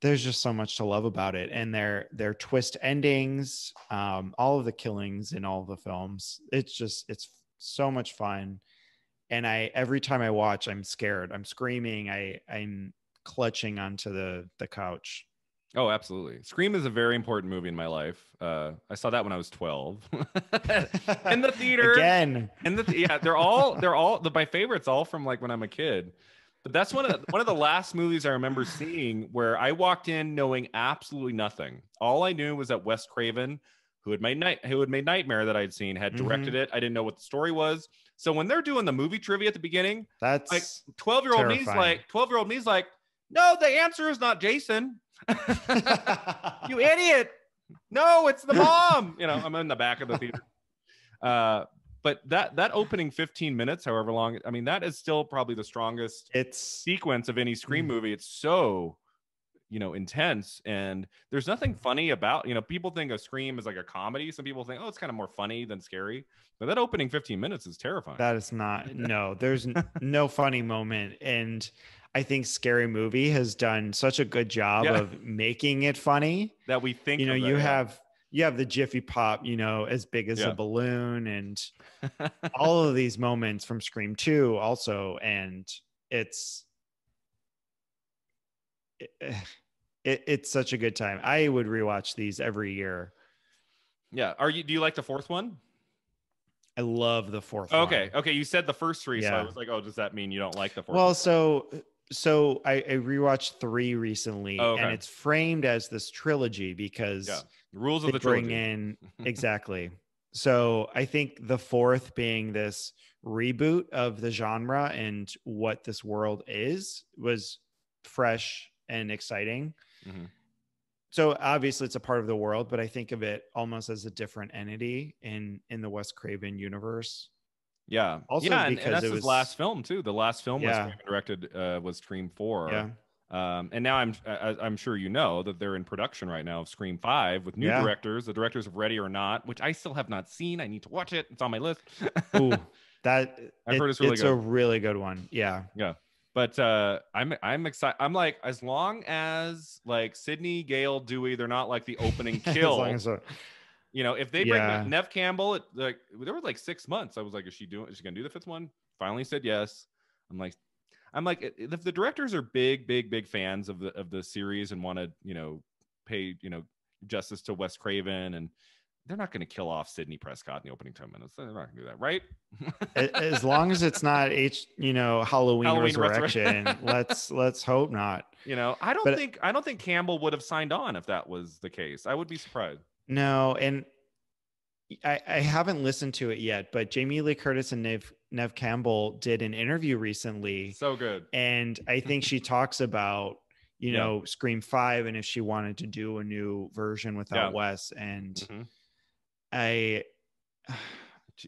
there's just so much to love about it and their their twist endings um all of the killings in all the films it's just it's so much fun and i every time i watch i'm scared i'm screaming i i'm clutching onto the the couch Oh, absolutely. Scream is a very important movie in my life. Uh, I saw that when I was 12 in the theater. again And the yeah, they're all they're all the my favorites all from like when I'm a kid. But that's one of the, one of the last movies I remember seeing where I walked in knowing absolutely nothing. All I knew was that Wes Craven, who had made night who had made Nightmare that I'd seen, had directed it. I didn't know what the story was. So when they're doing the movie trivia at the beginning, that's like 12 year old me's like 12 year old me's like, no, the answer is not Jason. you idiot. No, it's the mom. you know, I'm in the back of the theater. Uh, but that that opening 15 minutes, however long, I mean, that is still probably the strongest it's sequence of any Scream Mm. movie. It's so, you know, intense, and there's nothing funny about. You know, people think a Scream is like a comedy. Some people think, oh, it's kind of more funny than scary. But that opening 15 minutes is terrifying. That is not no. There's no funny moment, and I think Scary Movie has done such a good job Yeah. of making it funny. that we think. You know, that, you yeah. have you have the Jiffy Pop, you know, as big as Yeah. a balloon, and all of these moments from Scream Two also, and it's it, it, it's such a good time. I would rewatch these every year. yeah. Are you? Do you like the fourth one? I love the fourth. one. Okay. Okay. You said the first three, so I was like, oh, does that mean you don't like the fourth? Well, one? so so I, I rewatched three recently, Oh, okay. and it's framed as this trilogy because Yeah. The rules of the bring trilogy. in exactly. So I think the fourth being this reboot of the genre and what this world is was fresh and exciting. Mhm. So obviously it's a part of the world, but I think of it almost as a different entity in in the Wes Craven universe. Yeah. Also yeah, and, and that's it his was- last film too. The last film was Yeah. Craven directed uh, was Scream Four. Yeah. Um, and now I'm I, I'm sure you know that they're in production right now of Scream Five with new Yeah. directors. The directors of Ready or Not, which I still have not seen. I need to watch it. It's on my list. Ooh, that I've it- heard it's really a good. really good one. Yeah. Yeah. But uh, I'm I'm excited. I'm like as long as like Sidney, Gale, Dewey, they're not like the opening As kill. long as, uh, You know, if they bring Yeah. back Nev Campbell, it, like there were like six months. I was like, is she doing? Is she gonna do the fifth one? Finally said yes. I'm like, I'm like, if the directors are big, big, big fans of the of the series and want to, you know, pay, you know, justice to Wes Craven, and they're not gonna kill off Sidney Prescott in the opening ten minutes. They're not gonna do that, right? as long as it's not H, you know, Halloween, Halloween resurrection. Resurrection. let's let's hope not. you know, I don't But- think I don't think Campbell would have signed on if that was the case. I would be surprised. No, and I, I haven't listened to it yet, but Jamie Lee Curtis and Nev, Nev Campbell did an interview recently. So good. And I think she talks about, you Yeah. know, Scream 5 and if she wanted to do a new version without Yeah. Wes. And Mhm. I,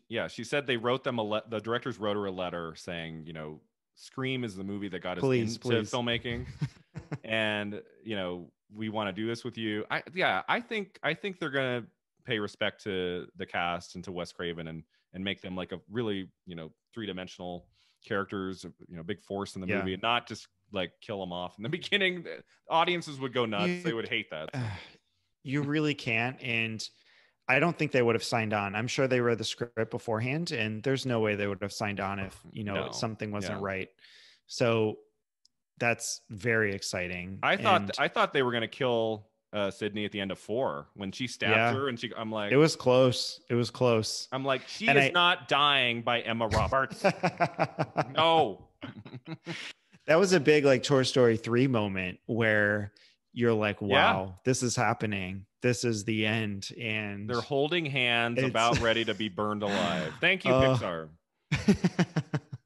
Yeah, she said they wrote them a le- the directors wrote her a letter saying, you know, Scream is the movie that got us Please, into please. filmmaking, and you know we want to do this with you. I yeah, I think I think they're gonna pay respect to the cast and to Wes Craven and and make them like a really you know three dimensional characters, you know, big force in the Yeah. movie, and not just like kill them off in the beginning. The audiences would go nuts; You- they would hate that. you really can't. And I don't think they would have signed on. I'm sure they read the script beforehand, and there's no way they would have signed on if you know No. something wasn't Yeah. right. So that's very exciting. I thought And I thought they were gonna kill uh, Sidney at the end of four when she stabbed Yeah. her, and she. I'm like, it was close. It was close. I'm like, she and is I- not dying by Emma Roberts. no. that was a big like Toy Story 3 moment where you're like, Yeah. wow, this is happening. This is the end. And They're holding hands about ready to be burned alive. Thank you, Uh, Pixar.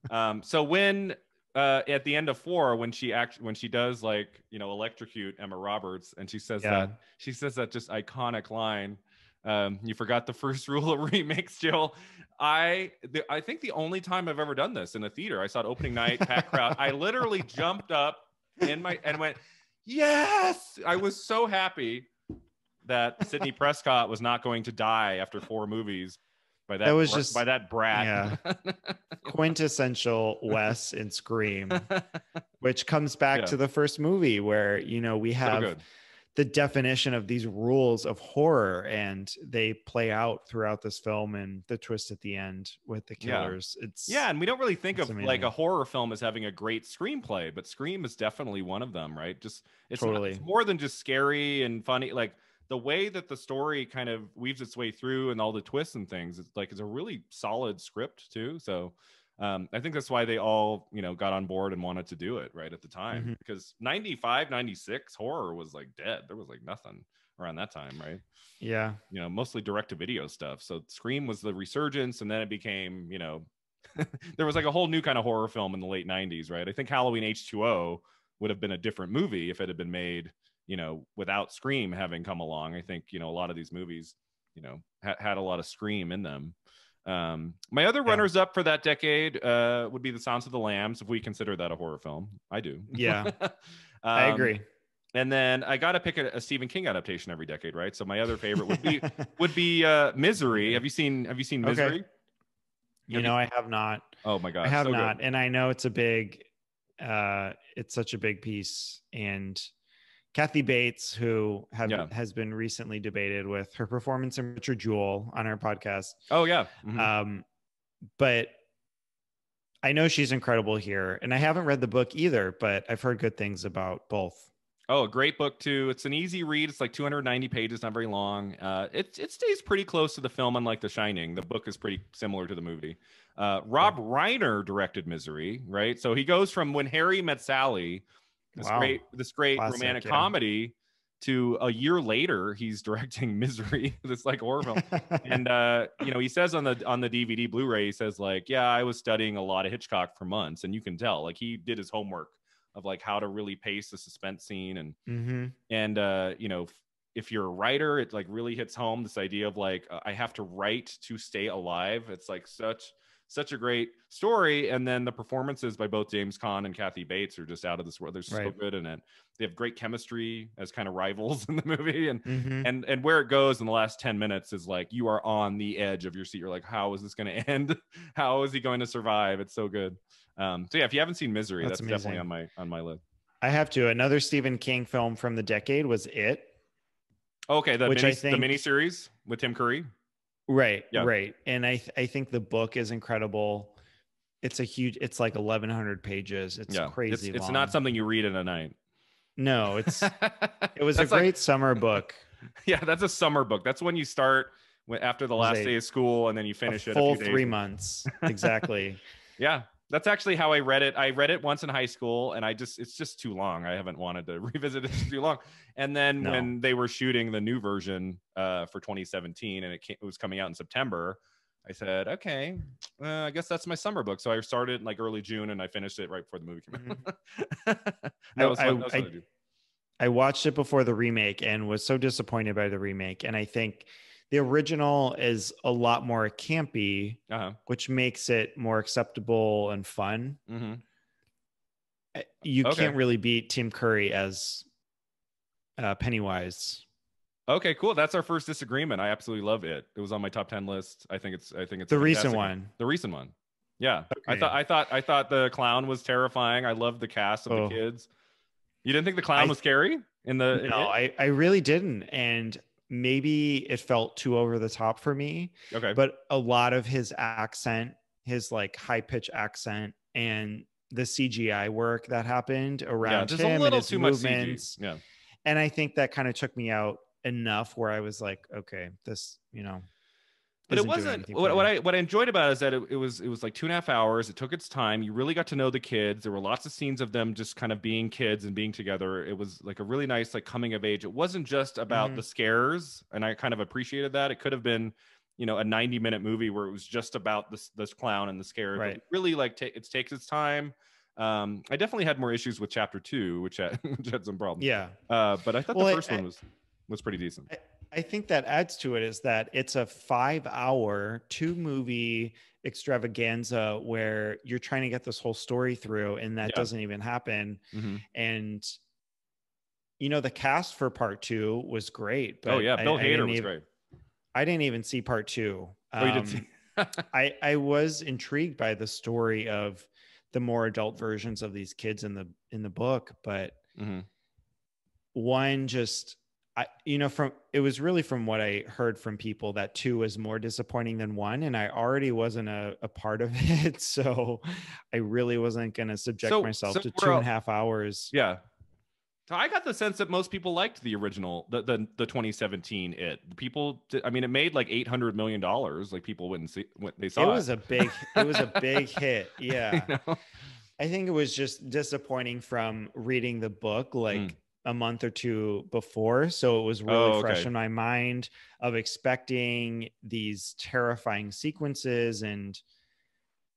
Um, so when uh, at the end of four, when she act when she does like you know electrocute Emma Roberts, and she says Yeah. that she says that just iconic line. Um, you forgot the first rule of remakes, Jill. I the, I think the only time I've ever done this in a theater, I saw it opening night, packed crowd. I literally jumped up in my and went, yes! I was so happy that Sidney Prescott was not going to die after four movies. By that, That was just- by that brat. quintessential Wes and Scream, which comes back Yeah. to the first movie where, you know, we have good. the definition of these rules of horror and they play out throughout this film and the twist at the end with the Yeah. killers. It's Yeah, and we don't really think of like a horror film as having a great screenplay, but Scream is definitely one of them, right? Just it's, not- Totally. it's more than just scary and funny. Like the way that the story kind of weaves its way through and all the twists and things, it's like it's a really solid script too. So um, I think that's why they all, you know, got on board and wanted to do it right at the time Mhm. because 95, 96 horror was like dead. There was like nothing around that time, right? yeah. you know, mostly direct to video stuff. So Scream was the resurgence, and then it became, you know, there was like a whole new kind of horror film in the late 90s, right? I think Halloween H2O would have been a different movie if it had been made, you know, without Scream having come along. I think, you know, a lot of these movies, you know, ha- had a lot of Scream in them. Um, my other Yeah. runners up for that decade uh, would be The Silence of the Lambs, if we consider that a horror film. I do. Yeah. I Um, agree. And then I got to pick a, a Stephen King adaptation every decade, right? So my other favorite would be would be uh, Misery. Have you seen Have you seen Okay. Misery? You have know, I have not. Oh my god, I have so good. not. And I know it's a big uh it's such a big piece and Kathy Bates, who have, Yeah. has been recently debated with her performance in Richard Jewell on our podcast. Oh yeah, Mhm. Um, but I know she's incredible here, and I haven't read the book either, but I've heard good things about both. oh, a great book too. It's an easy read. It's like 290 pages, not very long. Uh, it it stays pretty close to the film, unlike The Shining. The book is pretty similar to the movie. Uh, Rob Reiner directed Misery, right? So he goes from When Harry Met Sally, this Wow. great this great Classic, romantic yeah. comedy, to a year later he's directing Misery, this like film. and uh you know he says on the on the dvd blu-ray he says like yeah i was studying a lot of hitchcock for months and you can tell like he did his homework of like how to really pace the suspense scene and hmm and uh you know if you're a writer it like really hits home this idea of like uh, i have to write to stay alive it's like such such a great story. And then the performances by both james Caan and kathy bates are just out of this world. They're so Right. good in it. They have great chemistry as kind of rivals in the movie. And hmm and and where it goes in the last 10 minutes is like you are on the edge of your seat. You're like how is this going to end? How is he going to survive? It's so good. Um so yeah if you haven't seen misery That's that's, definitely on my on my list. I have to. Another Stephen King film from the decade was It. okay the Which mini, I think- the mini series with tim curry Right, Yeah. right. And I th- I think the book is incredible. It's a huge. It's like 1,100 pages. It's yeah crazy. it's, it's not something you read in a night No, it's it was a like- great summer book. yeah that's a summer book that's when you start after the last a- day of school and then you finish a it full a few days three months exactly. yeah That's actually how I read it. I read it once in high school, and I just it's just too long. I haven't wanted to revisit it too long. And then No. when they were shooting the new version uh, for 2017, and it, came, it was coming out in September, I said, okay, uh, I guess that's my summer book. So I started in like early June, and I finished it right before the movie came out. I- was. I- that was fun I- I watched it before the remake and was so disappointed by the remake. And I think the original is a lot more campy, Uh-huh. which makes it more acceptable and fun. hmm Uh, You Okay. can't really beat Tim Curry as uh, Pennywise. Okay, cool. That's our first disagreement. I absolutely love it. It was on my top ten list. I think it's. I think it's The recent one. The recent one. Yeah, I thought. I thought. I thought the clown was terrifying. I loved the cast of Oh. the kids. You didn't think the clown I- was scary in the? in No, it? I, I really didn't. And maybe it felt too over the top for me. okay. But a lot of his accent, his like high pitch accent, and the CGI work that happened yeah, around there's him and his too movements. Yeah. and I think that kind of took me out enough where I was like, okay, this, you know, but it wasn't what, what. I what I enjoyed about it is that it, it was it was like two and a half hours. It took its time. You really got to know the kids. There were lots of scenes of them just kind of being kids and being together. It was like a really nice like coming of age. It wasn't just about Mhm. the scares, and I kind of appreciated that. It could have been you know a 90 minute movie where it was just about this this clown and the scares. but Right. it really like ta- it takes its time. Um, I definitely had more issues with chapter two, which had, which had some problems. yeah. Uh, but I thought Well, the first I- one was was pretty decent. I think that adds to it is that it's a five hour, two movie extravaganza where you're trying to get this whole story through and that Yeah. doesn't even happen. Mhm. And, you know, the cast for part two was great. But Oh yeah, I- Bill I Hader didn't was even- great. I didn't even see part two. Oh, you did Um, see. I, I was intrigued by the story of the more adult versions of these kids in the in the book, but Mhm. one just I you know from it was really from what I heard from people that two was more disappointing than one, and I already wasn't a, a part of it, so I really wasn't gonna subject So- myself so to two and a half hours. Yeah. So I got the sense that most people liked the original, the the, the 2017 It. People, did, I mean, it made like 800 million dollars. Like people wouldn't see when they saw It it. was a big it was a big hit. Yeah. You know? I think it was just disappointing from reading the book like Mm. A month or two before. So it was really Oh, fresh in my mind of expecting these terrifying sequences and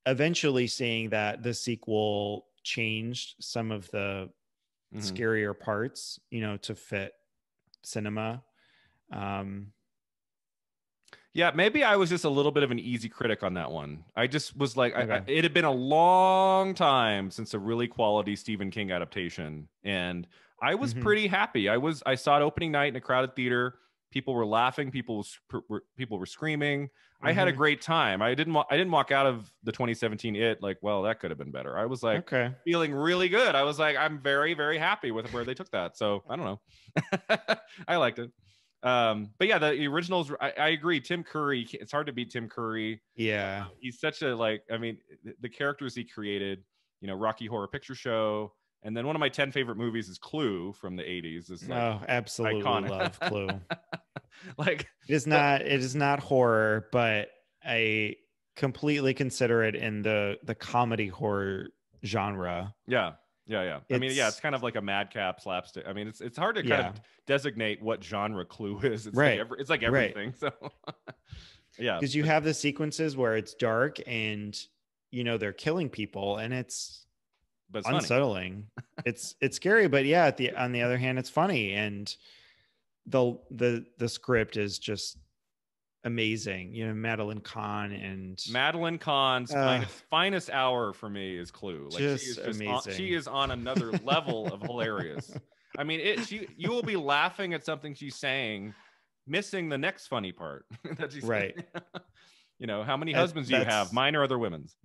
eventually seeing that the sequel changed some of the Mhm. scarier parts, you know, to fit cinema. Um, Yeah, maybe I was just a little bit of an easy critic on that one. I just was like, I, I, it had been a long time since a really quality Stephen King adaptation, and I was Mhm. pretty happy. I was, I saw it opening night in a crowded theater. People were laughing. People were, people were screaming. I had a Mhm. great time. I didn't, I didn't walk out of the 2017 It like, well, that could have been better. I was like okay. feeling really good. I was like, I'm very, very happy with where they took that. So I don't know. I liked it. Um, but yeah, the originals, I, I agree. Tim Curry, it's hard to beat Tim Curry. Yeah. He's such a like, I mean, the characters he created, you know, Rocky Horror Picture Show. And then one of my 10 favorite movies is Clue from the 80s. It's like, oh, absolutely iconic. love Clue. like It is not it is not horror, but I completely consider it in the the comedy horror genre. yeah, yeah, yeah. I mean, yeah, It's- it's kind of like a madcap slapstick. I mean, it's it's hard to kind Yeah. of designate what genre Clue is. It's Right. like every, it's like Right. everything. So yeah, Because you have the sequences where it's dark and you know they're killing people and it's but it's unsettling. it's it's scary, but yeah, at the on the other hand, it's funny and the the the script is just amazing. You know, Madeline Kahn and Madeline Kahn's Uh, finest, finest hour for me is Clue. Like she is just just on, amazing. she is on another level of hilarious. I mean, it. She you will be laughing at something she's saying, missing the next funny part that she's Right. you know, how many husbands do you have? Mine or other women's?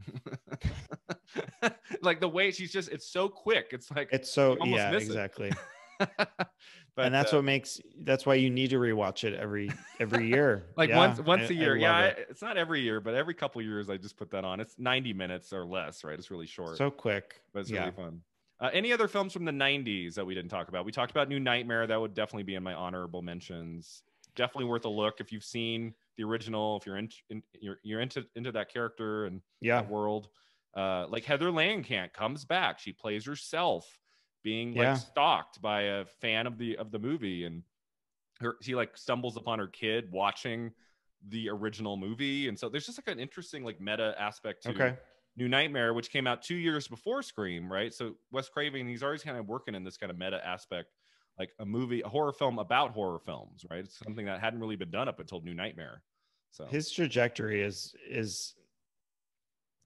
like the way she's just, it's so quick. It's like, it's so yeah, exactly. but and that's uh, what makes that's why you need to rewatch it every every year. like Yeah, once once I- a I year. yeah, I, it. it's not every year, but every couple years I just put that on. It's 90 minutes or less, right? It's really short. so quick. but it's yeah. really fun. Uh, any other films from the 90s that we didn't talk about? We talked about New Nightmare. That would definitely be in my honorable mentions. Definitely worth a look if you've seen the original. If you're in, in you're you're into into that character and Yeah. world. Uh, like Heather Langenkamp comes back. She plays herself being like Yeah. stalked by a fan of the of the movie and her she like stumbles upon her kid watching the original movie and so there's just like an interesting like meta aspect to Okay. New Nightmare, which came out two years before Scream, right? So Wes Craven, he's always kind of working in this kind of meta aspect, like a movie, a horror film about horror films, right? It's something that hadn't really been done up until New Nightmare. So His trajectory is is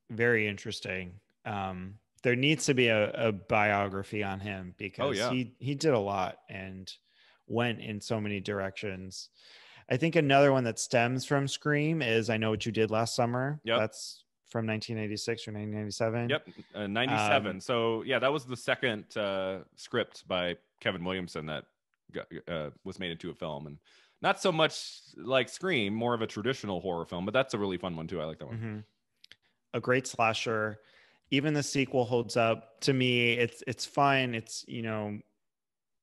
very interesting. Um, there needs to be a, a biography on him because Oh, yeah. he he did a lot and went in so many directions. I think another one that stems from Scream is I Know What You Did Last Summer. Yep. That's from 1986 or 1997. Yep, uh, 97. Um, so yeah, that was the second uh, script by Kevin Williamson that got, uh, was made into a film, and not so much like Scream, more of a traditional horror film, but that's a really fun one too. I like that one. Mhm. A great slasher. Even the sequel holds up to me. It's it's fine. It's you know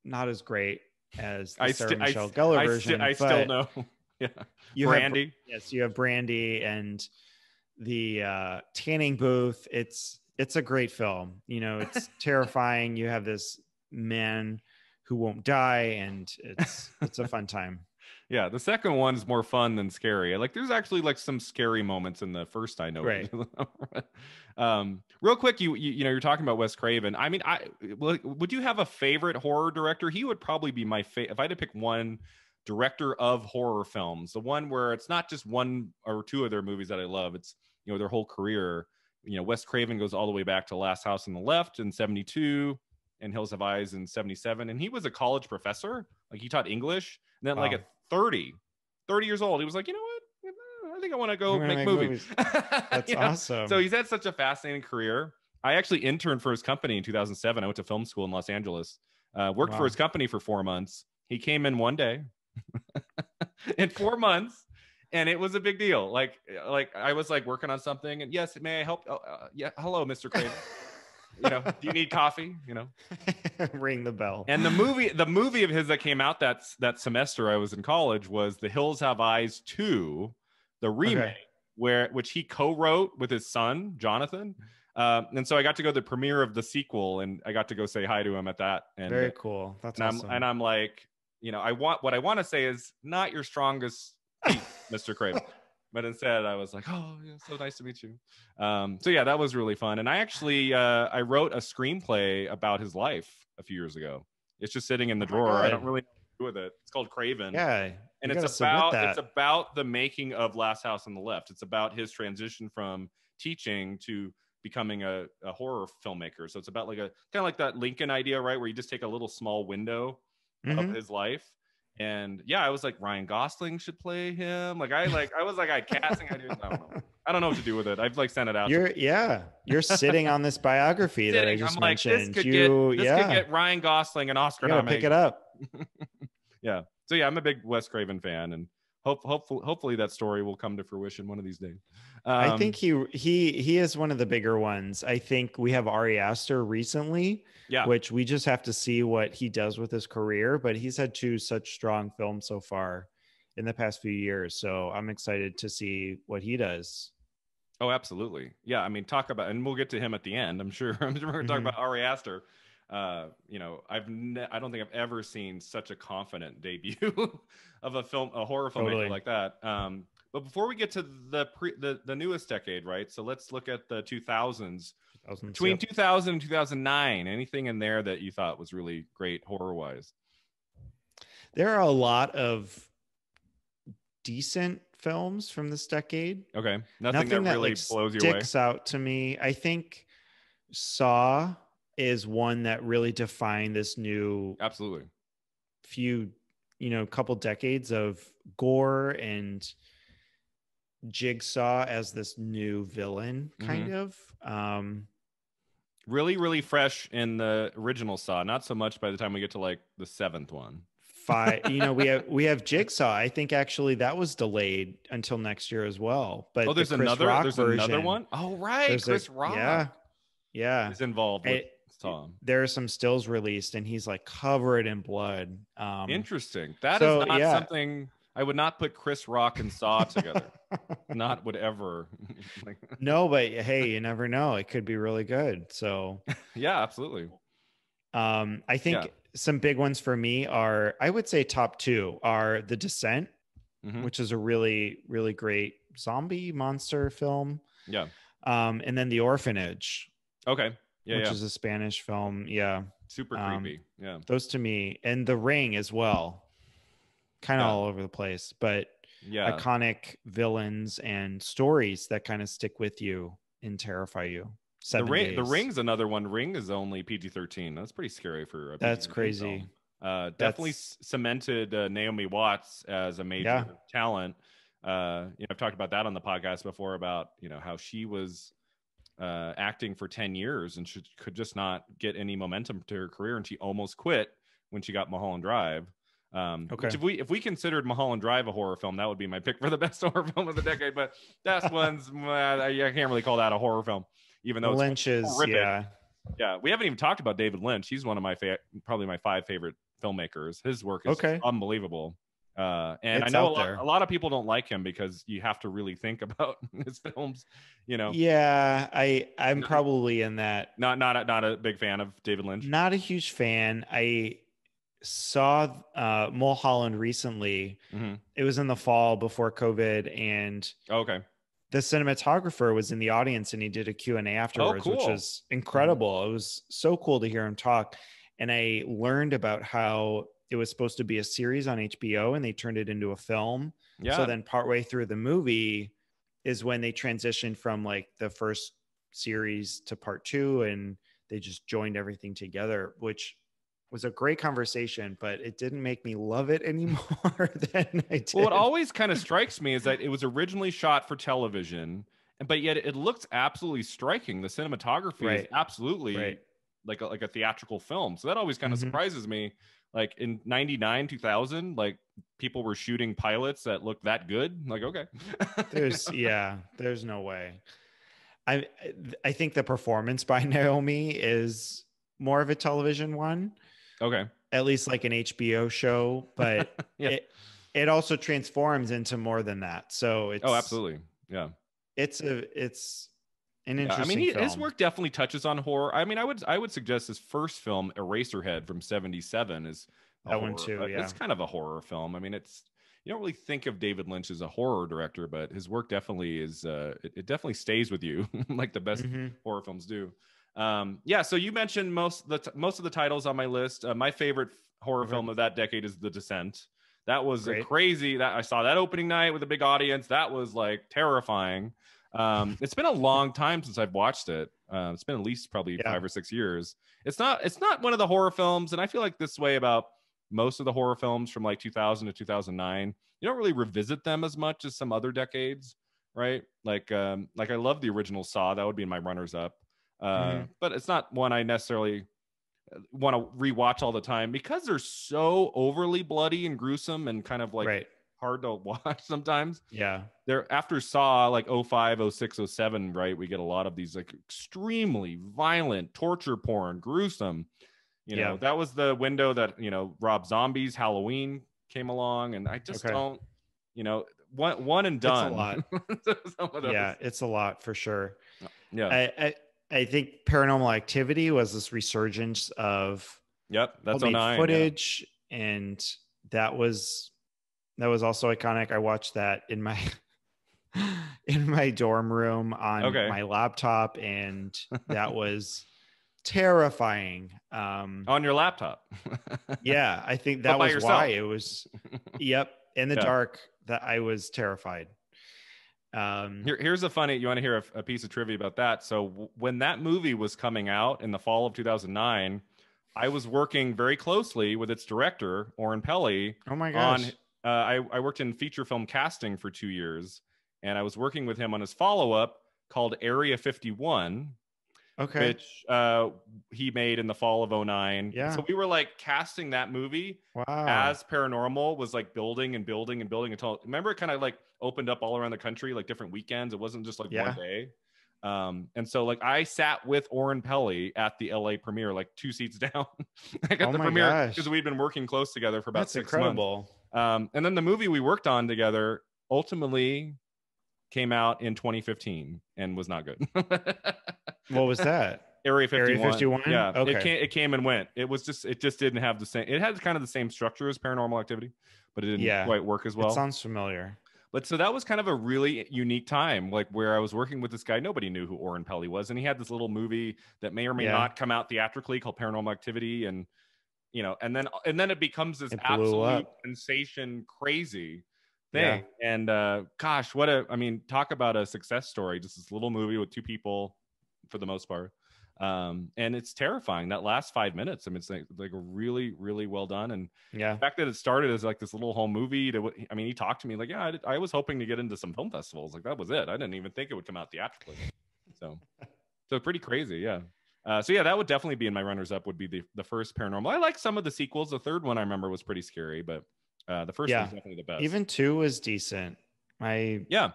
not as great as the I, Sarah sti- Michelle Gellar I, sti- version. I still know. yeah, you have Brandy. yes, you have Brandy and the uh, tanning booth. It's it's a great film. You know, it's terrifying. You have this man who won't die, and it's it's a fun time. Yeah, the second one is more fun than scary. Like, there's actually like some scary moments in the first. I know. Right. um, real quick, you, you you know you're talking about Wes Craven. I mean, I would you have a favorite horror director? He would probably be my favorite if I had to pick one director of horror films. The one where it's not just one or two of their movies that I love. It's you know their whole career. You know, Wes Craven goes all the way back to Last House on the Left in '72 and Hills Have Eyes in 77. And he was a college professor. Like he taught English. And then like at 30, 30 years old, he was like, you know what? I think I want to go make, make movies. That's You know? awesome. So he's had such a fascinating career. I actually interned for his company in 2007. I went to film school in Los Angeles, uh, worked for his company for four months. He came in one day in four months. And it was a big deal. Like, like I was like working on something, and yes, may I help? Oh, uh, yeah, hello, Mr. Craven. you know, do you need coffee? You know, ring the bell. and the movie, the movie of his that came out that that semester I was in college was The Hills Have Eyes Two, the remake, where which he co-wrote with his son Jonathan. Um, and so I got to go to the premiere of the sequel, and I got to go say hi to him at that. And Very cool. That's and I'm awesome. and I'm like, you know, I want what I want to say is not your strongest, Mr. Craven. But instead, I was like, "Oh, yeah, so nice to meet you." Um, so yeah, that was really fun. And I actually, uh, I wrote a screenplay about his life a few years ago. It's just sitting in the Oh drawer. I don't really know what to do with it. It's called Craven yeah. and it's about it's about the making of Last House on the Left. It's about his transition from teaching to becoming a, a horror filmmaker. So it's about like a kind of like that Lincoln idea, right, where you just take a little small window Mhm. of his life. And yeah, I was like Ryan Gosling should play him. Like I like I was like I casting ideas. I don't know. I don't know what to do with it. I've like sent it out. You're yeah. You're sitting on this biography that I just I'm like, this mentioned. could you get this yeah. could get Ryan Gosling an Oscar you gotta pick it up. yeah. So yeah, I'm a big Wes Craven fan, and hope hopefully hopefully that story will come to fruition one of these days. I Um, think he he he is one of the bigger ones. I think we have Ari Aster recently, yeah, which we just have to see what he does with his career. But he's had two such strong films so far in the past few years. So I'm excited to see what he does. Oh, absolutely. Yeah, I mean, talk about, and we'll get to him at the end. I'm sure. I'm sure we're going to talk Mhm. about Ari Aster. Uh, you know, I've ne- I don't think I've ever seen such a confident debut of a film, a horror filmmaker Totally. like that. Um, but before we get to the pre, the the newest decade, right? So let's look at the 2000s. Between Yep. 2000 and 2009, anything in there that you thought was really great horror wise? there are a lot of decent films from this decade. Okay, nothing, that really like, blows you away. sticks out to me. I think Saw is one that really defined this new Absolutely. few, you know, couple decades of gore and Jigsaw as this new villain, kind of. Um, Really, really fresh in the original Saw. Not so much by the time we get to like the seventh one. five, you know, we have we have Jigsaw. I think actually that was delayed until next year as well. But oh, there's Chris another. Rock there's another version, one. Oh, right, there's a- Chris Rock. Yeah, yeah. is involved with Saw. there are some stills released and he's like covered in blood. Um, Interesting. That is so, not yeah. something I would not put Chris Rock and Saw together. not would ever. no, but hey, you never know. It could be really good. So yeah, absolutely. Um, I think Yeah. some big ones for me are I would say top two are The Descent, Mhm. which is a really, really great zombie monster film. Yeah. Um, and then The Orphanage, Okay. Yeah. which yeah. is a Spanish film. Yeah. Super um, creepy. Yeah. Those to me, and The Ring as well. Kind of Yeah. all over the place, but Yeah. iconic villains and stories that kind of stick with you and terrify you. The ring. The ring's another one. Ring is only PG thirteen. That's pretty scary for. A That's PG-13 crazy. Uh, definitely That's- cemented uh, Naomi Watts as a major Yeah. talent. Uh, you know, I've talked about that on the podcast before about you know how she was uh, acting for ten years and she could just not get any momentum to her career, and she almost quit when she got Mulholland Drive. Um, Okay. If we if we considered Mulholland Drive a horror film, that would be my pick for the best horror film of the decade. But that one's uh, I can't really call that a horror film, even though it's Lynch is, horrific. yeah. yeah, we haven't even talked about David Lynch. He's one of my fa- probably my five favorite filmmakers. His work is Okay. unbelievable. Uh, and It's I know a lot, a lot of people don't like him because you have to really think about his films. You know, Yeah, I I'm No. probably in that. not not a, not a big fan of David Lynch. Not a huge fan. I saw uh Mulholland recently. Mhm. It was in the fall before COVID and Okay, the cinematographer was in the audience and he did a Q&A afterwards which Oh, cool. was incredible. It was so cool to hear him talk and I learned about how it was supposed to be a series on HBO and they turned it into a film. yeah, So then partway through the movie is when they transitioned from like the first series to part 2 and they just joined everything together which was a great conversation but it didn't make me love it anymore than I did. Well, what always kind of strikes me is that it was originally shot for television, and but yet it looks absolutely striking. The cinematography is absolutely right. like a, like a theatrical film. So that always kind of Mhm. surprises me. Like in 99, 2000, like people were shooting pilots that looked that good. Like, okay. There's yeah, there's no way. I I think the performance by Naomi is more of a television one, okay. at least like an HBO show, but Yeah. it it also transforms into more than that. So oh, it's Oh, absolutely. Yeah. It's a it's an Yeah, I interesting. mean, he, his work definitely touches on horror. I mean, I would I would suggest his first film, Eraserhead from '77, is That one too, uh, yeah. It's kind of a horror film. I mean, it's you don't really think of David Lynch as a horror director, but his work definitely is. Uh, it, it definitely stays with you, like the best Mhm. horror films do. Um, yeah. So you mentioned most the t- most of the titles on my list. Uh, my favorite horror Okay. film of that decade is The Descent. That was a crazy. That I saw that opening night with a big audience. That was like terrifying. Um, it's been a long time since I've watched it. Uh, it's been at least probably Yeah. five or six years. It's not. It's not one of the horror films, and I feel like this way about most of the horror films from like 2000 to 2009. You don't really revisit them as much as some other decades, right? Like, um, like I love the original Saw. That would be in my runners up. Uh, Mhm. But it's not one I necessarily want to rewatch all the time because they're so overly bloody and gruesome and kind of like right. Hard to watch sometimes Yeah. there after saw like 05 06 07 right we get a lot of these like extremely violent torture porn gruesome you know Yeah. that was the window that you know rob zombies halloween came along and i just Okay. don't you know one one and It's a lot. Some of those. Yeah. It's a lot for sure. yeah I, I I think Paranormal Activity was this resurgence of yep that's homemade 09 yeah. footage and that was that was also iconic i watched that in my in my dorm room on Okay. my laptop and that was terrifying um on your laptop yeah i think that was yourself. why it was yep in the Yeah. dark that i was terrified um Here, here's a funny. You want to hear a, a piece of trivia about that? So w- when that movie was coming out in the fall of 2009, I was working very closely with its director, Oren Peli. oh my On gosh uh, I, I worked in feature film casting for two years, and I was working with him on his follow up called Area 51, okay which uh, he made in the fall of 09. Yeah. So we were like casting that movie wow as paranormal was like building and building and building until remember it kind of like opened up all around the country like different weekends it wasn't just like Yeah. one day um and so like i sat with Oren Peli at the la premiere like two seats down like at Oh the my premiere gosh. because we'd been working close together for about that's six incredible months Um, and then the movie we worked on together ultimately came out in 2015 and was not good. what was that? Area 51. Area 51? Yeah. Okay. It came, it came and went. It was just, it just didn't have the same, it had kind of the same structure as paranormal activity, but it didn't Yeah. quite work as well. it sounds familiar. But so that was kind of a really unique time, like where I was working with this guy. Nobody knew who Oren Peli was, and he had this little movie that may or may Yeah. not come out theatrically called Paranormal Activity, and you know, and then and then it becomes this It absolute sensation, crazy Yeah. thing. And uh, gosh, what a I mean, talk about a success story. Just this little movie with two people, for the most part. Um, and it's terrifying that last five minutes. I mean, it's like, like really, really well done. And Yeah. the fact that it started as like this little home movie to i mean he talked to me like yeah I, did- I was hoping to get into some film festivals like that was it i didn't even think it would come out theatrically so so pretty crazy yeah uh, so yeah that would definitely be in my runners up would be the, the first paranormal i like some of the sequels the third one i remember was pretty scary but uh, the first Yeah. one's definitely the best Even two was decent. I yeah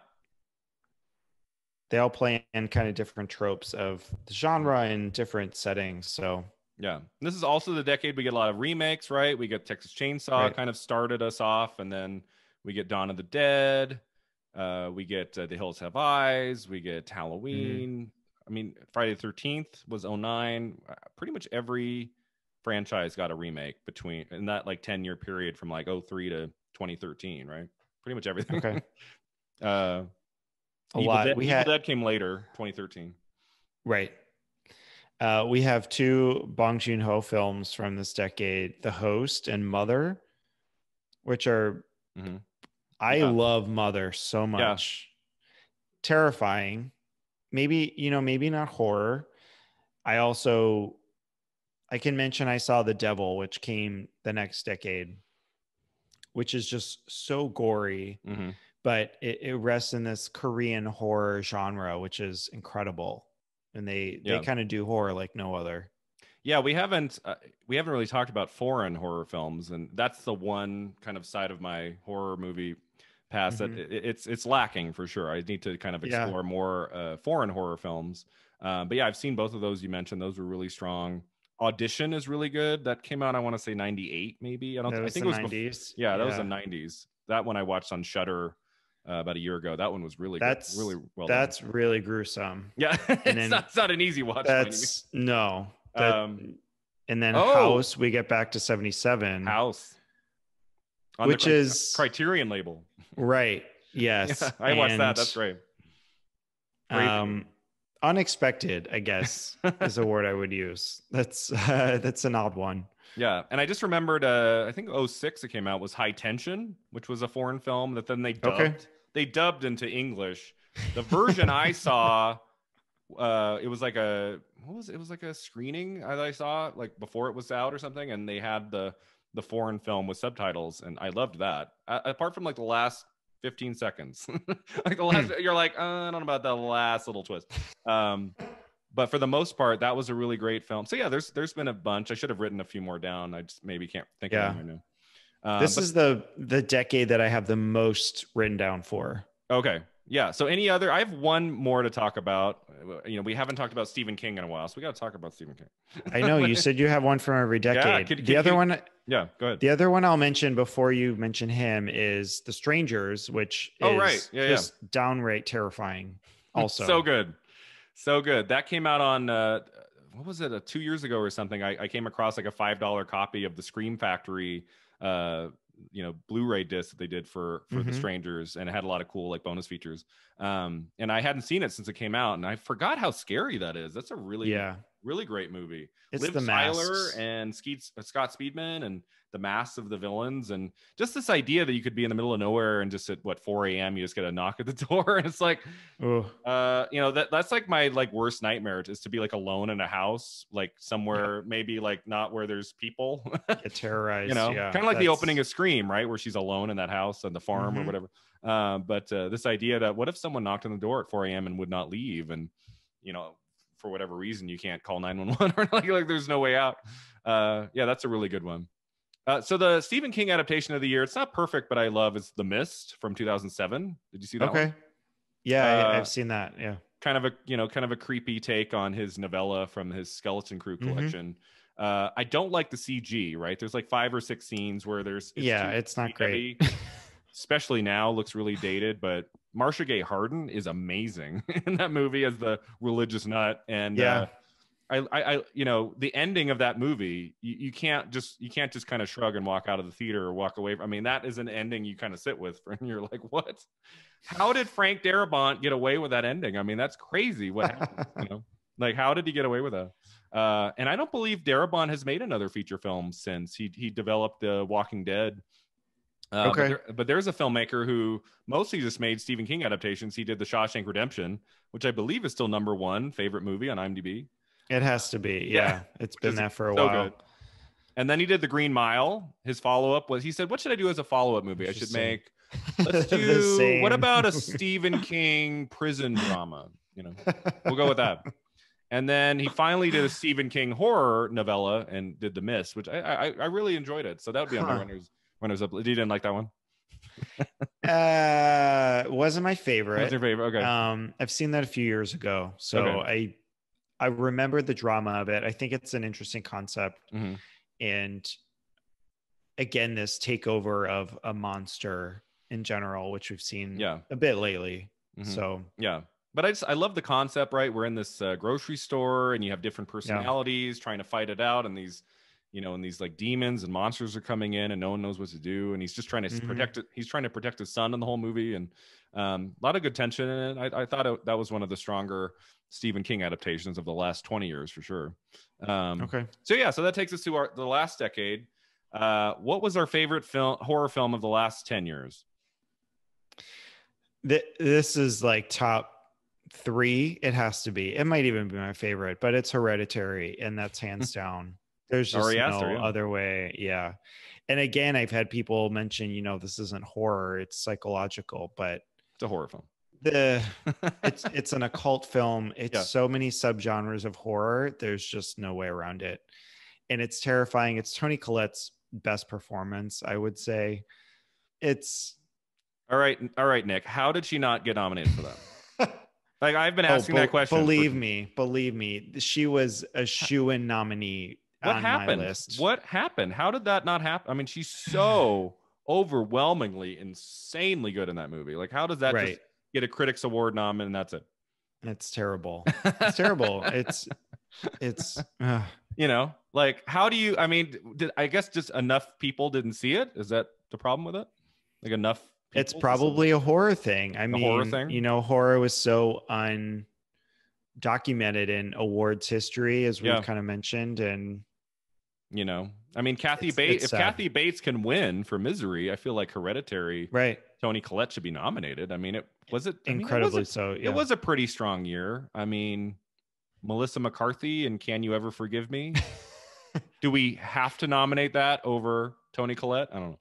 they all play in kind of different tropes of the genre in different settings. So Yeah. This is also the decade we get a lot of remakes, right? We get Texas Chainsaw Right. kind of started us off, and then we get Dawn of the Dead. Uh, we get uh, The Hills Have Eyes. We get Halloween. I mean, Friday the 13th was 09. Uh, pretty much every franchise got a remake between in that like 10 year period from like 03 to 2013, right? Pretty much everything. Okay. uh, a Evil lot. Dead, we Evil had Dead came later, 2013. right. Uh, we have two Bong Joon Ho films from this decade: The Host and Mother, which are Mhm. I Yeah. love Mother so much. Yeah. Terrifying. Maybe, you know, maybe not horror. I also I can mention I saw The Devil, which came the next decade, which is just so gory, Mhm. but it, it rests in this Korean horror genre, which is incredible. And they Yeah. they kind of do horror like no other. Yeah, we haven't uh, we haven't really talked about foreign horror films, and that's the one kind of side of my horror movie past Mhm. that it, it's it's lacking for sure. I need to kind of Yeah. explore more uh, foreign horror films. Uh, but yeah, I've seen both of those you mentioned; those were really strong. Audition is really good. That came out, I want to say '98, maybe. I don't. I think it was. bef- 90s. yeah, that was the '90s. That one I watched on Shudder uh, about a year ago. That one was really good. That's really well. done. That's really gruesome. yeah. it's, then- not, it's not an easy watch. by any means. That's no. That, Um, and then oh. House, we get back to 77. House. On Which is- Criterion label. Right. Yes. Yeah, I watched that. That's great. Great Um, unexpected, I guess, is a word I would use. That's uh, that's an odd one. Yeah, and I just remembered. Uh, I think 06 it came out was High Tension, which was a foreign film that then they dubbed. Okay. They dubbed into English. The version I saw, uh, it was like a what was it? it was like a screening that I saw like before it was out or something, and they had the the foreign film with subtitles, and I loved that. Uh, apart from like the last 15 seconds, like the last, you're like, uh, I don't know about that last little twist. Um, but for the most part, that was a really great film. So yeah, there's there's been a bunch. I should have written a few more down. I just maybe can't think Yeah. of them right now. Um, this but- is the the decade that I have the most written down for. okay. Yeah. So any other? I have one more to talk about. Uh, You know, we haven't talked about Stephen King in a while, so we got to talk about Stephen King. I know you said you have one from every decade. could- the could- other could- one, Yeah. Go ahead. the other one I'll mention before you mention him is The Strangers, which Oh, is right. Yeah, yeah. just downright terrifying. Also, so good, so good. That came out on uh, what was it? Uh, two years ago or something. I, I came across like a five dollar copy of the Scream Factory, uh, you know, Blu-ray disc that they did for for The Mhm. Strangers, and it had a lot of cool like bonus features. Um, and I hadn't seen it since it came out, and I forgot how scary that is. That's a really yeah, really great movie. it's Liv the Tyler and Skeet, uh, Scott Speedman and the mass of the villains, and just this idea that you could be in the middle of nowhere and just at what 4 a.m. you just get a knock at the door, and it's like, uh, you know, that that's like my like worst nightmare is to be like alone in a house, like somewhere maybe like not where there's people, get terrorized. you know, yeah, kind of like the opening of Scream, right, where she's alone in that house on the farm or Mhm. whatever. Uh, but uh, this idea that what if someone knocked on the door at 4 a.m. and would not leave, and you know, for whatever reason, you can't call 911 or like, like there's no way out. Uh, yeah, that's a really good one. Uh, so the Stephen King adaptation of the year, it's not perfect, but I love is The Mist from 2007. Did you see that? Okay. one? Yeah, Uh, I've seen that. Yeah. kind of a you know kind of a creepy take on his novella from his skeleton crew Mhm. collection Uh, I don't like the CG. Right, there's like five or six scenes where there's it's yeah, too it's not great. especially now looks really dated but Marcia Gay Harden is amazing in that movie as the religious nut and Yeah. Uh, I, I, I, you know, the ending of that movie, you, you can't just, you can't just kind of shrug and walk out of the theater or walk away. From, I mean, that is an ending you kind of sit with, and you're like, what? How did Frank Darabont get away with that ending? I mean, that's crazy. What happened? you know, like how did he get away with that? Uh, and I don't believe Darabont has made another feature film since he he developed the Walking Dead. Uh, but Okay. there- But, there's a filmmaker who mostly just made Stephen King adaptations. He did The Shawshank Redemption, which I believe is still number one favorite movie on IMDb. It has to be. Yeah. Yeah. It's been that for a so while. good. And then he did The Green Mile. His follow up was he said, "What should I do as a follow up movie? I should make let's do what about a Stephen King prison drama? You know, we'll go with that." And then he finally did a Stephen King horror novella and did The Mist, which I I, I really enjoyed it. So that would be on my Huh. runners runners up. You didn't like that one? uh wasn't my favorite. What's your favorite? Okay. Um, I've seen that a few years ago, so Okay. I I remember the drama of it. I think it's an interesting concept, Mhm. and again, this takeover of a monster in general, which we've seen Yeah. a bit lately. Mhm. So Yeah. But I just I love the concept, right? We're in this uh, grocery store and you have different personalities trying to fight it out and these you know, and these like demons and monsters are coming in and no one knows what to do and he's just trying to Mhm. protect it. He's trying to protect his son in the whole movie and um, a lot of good tension in it. I, I thought it, that was one of the stronger Stephen King adaptations of the last 20 years for sure. Um, okay, So yeah, so that takes us to our the last decade. Uh, what was our favorite film horror film of the last 10 years? Th- this is like top three. It has to be. It might even be my favorite, but it's Hereditary, and that's hands down. There's just Ari no Aster, yeah. other way. Yeah. And again, I've had people mention, you know, this isn't horror; it's psychological, but It's a horror film. the it's it's an occult film. It's Yeah. so many subgenres of horror. There's just no way around it, and it's terrifying. It's Toni Collette's best performance, I would say. It's All right, all right, Nick. How did she not get nominated for that? Like I've been Oh, asking be- that question. for- Believe me, believe me, she was a shoe-in nominee what on happened? my list. What happened? How did that not happen? I mean, she's so overwhelmingly, insanely good in that movie. Like, how does that right? just get a critics award nom and that's it? It's terrible. It's terrible. It's it's uh, you know, like how do you? I mean, did I guess just enough people didn't see it? Is that the problem with it? Like enough? it's probably a horror thing. I mean, horror thing? you know, horror was so undocumented in awards history, as we've Yeah. kind of mentioned, and you know. I mean, Kathy It's- Bates. it's If sad. Kathy Bates can win for Misery, I feel like Hereditary. right, Toni Collette should be nominated. I mean, it was it I mean, it was incredibly a- so. Yeah. It was a pretty strong year. I mean, Melissa McCarthy and Can You Ever Forgive Me? Do we have to nominate that over Toni Collette? I don't know.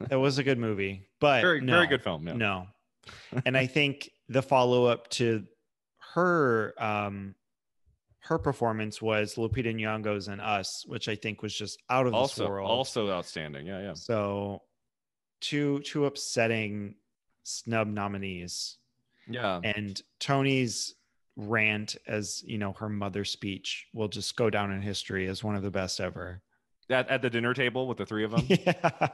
That was a good movie, but Very, no, very good film. Yeah. No, and I think the follow up to her um her performance was Lupita Nyong'o's in Us, which I think was just out of this Also, world. also outstanding. Yeah, yeah. So two two upsetting snub nominees. Yeah. And Toni's rant as you know her mother speech will just go down in history as one of the best ever. At, at the dinner table with the three of them. yeah.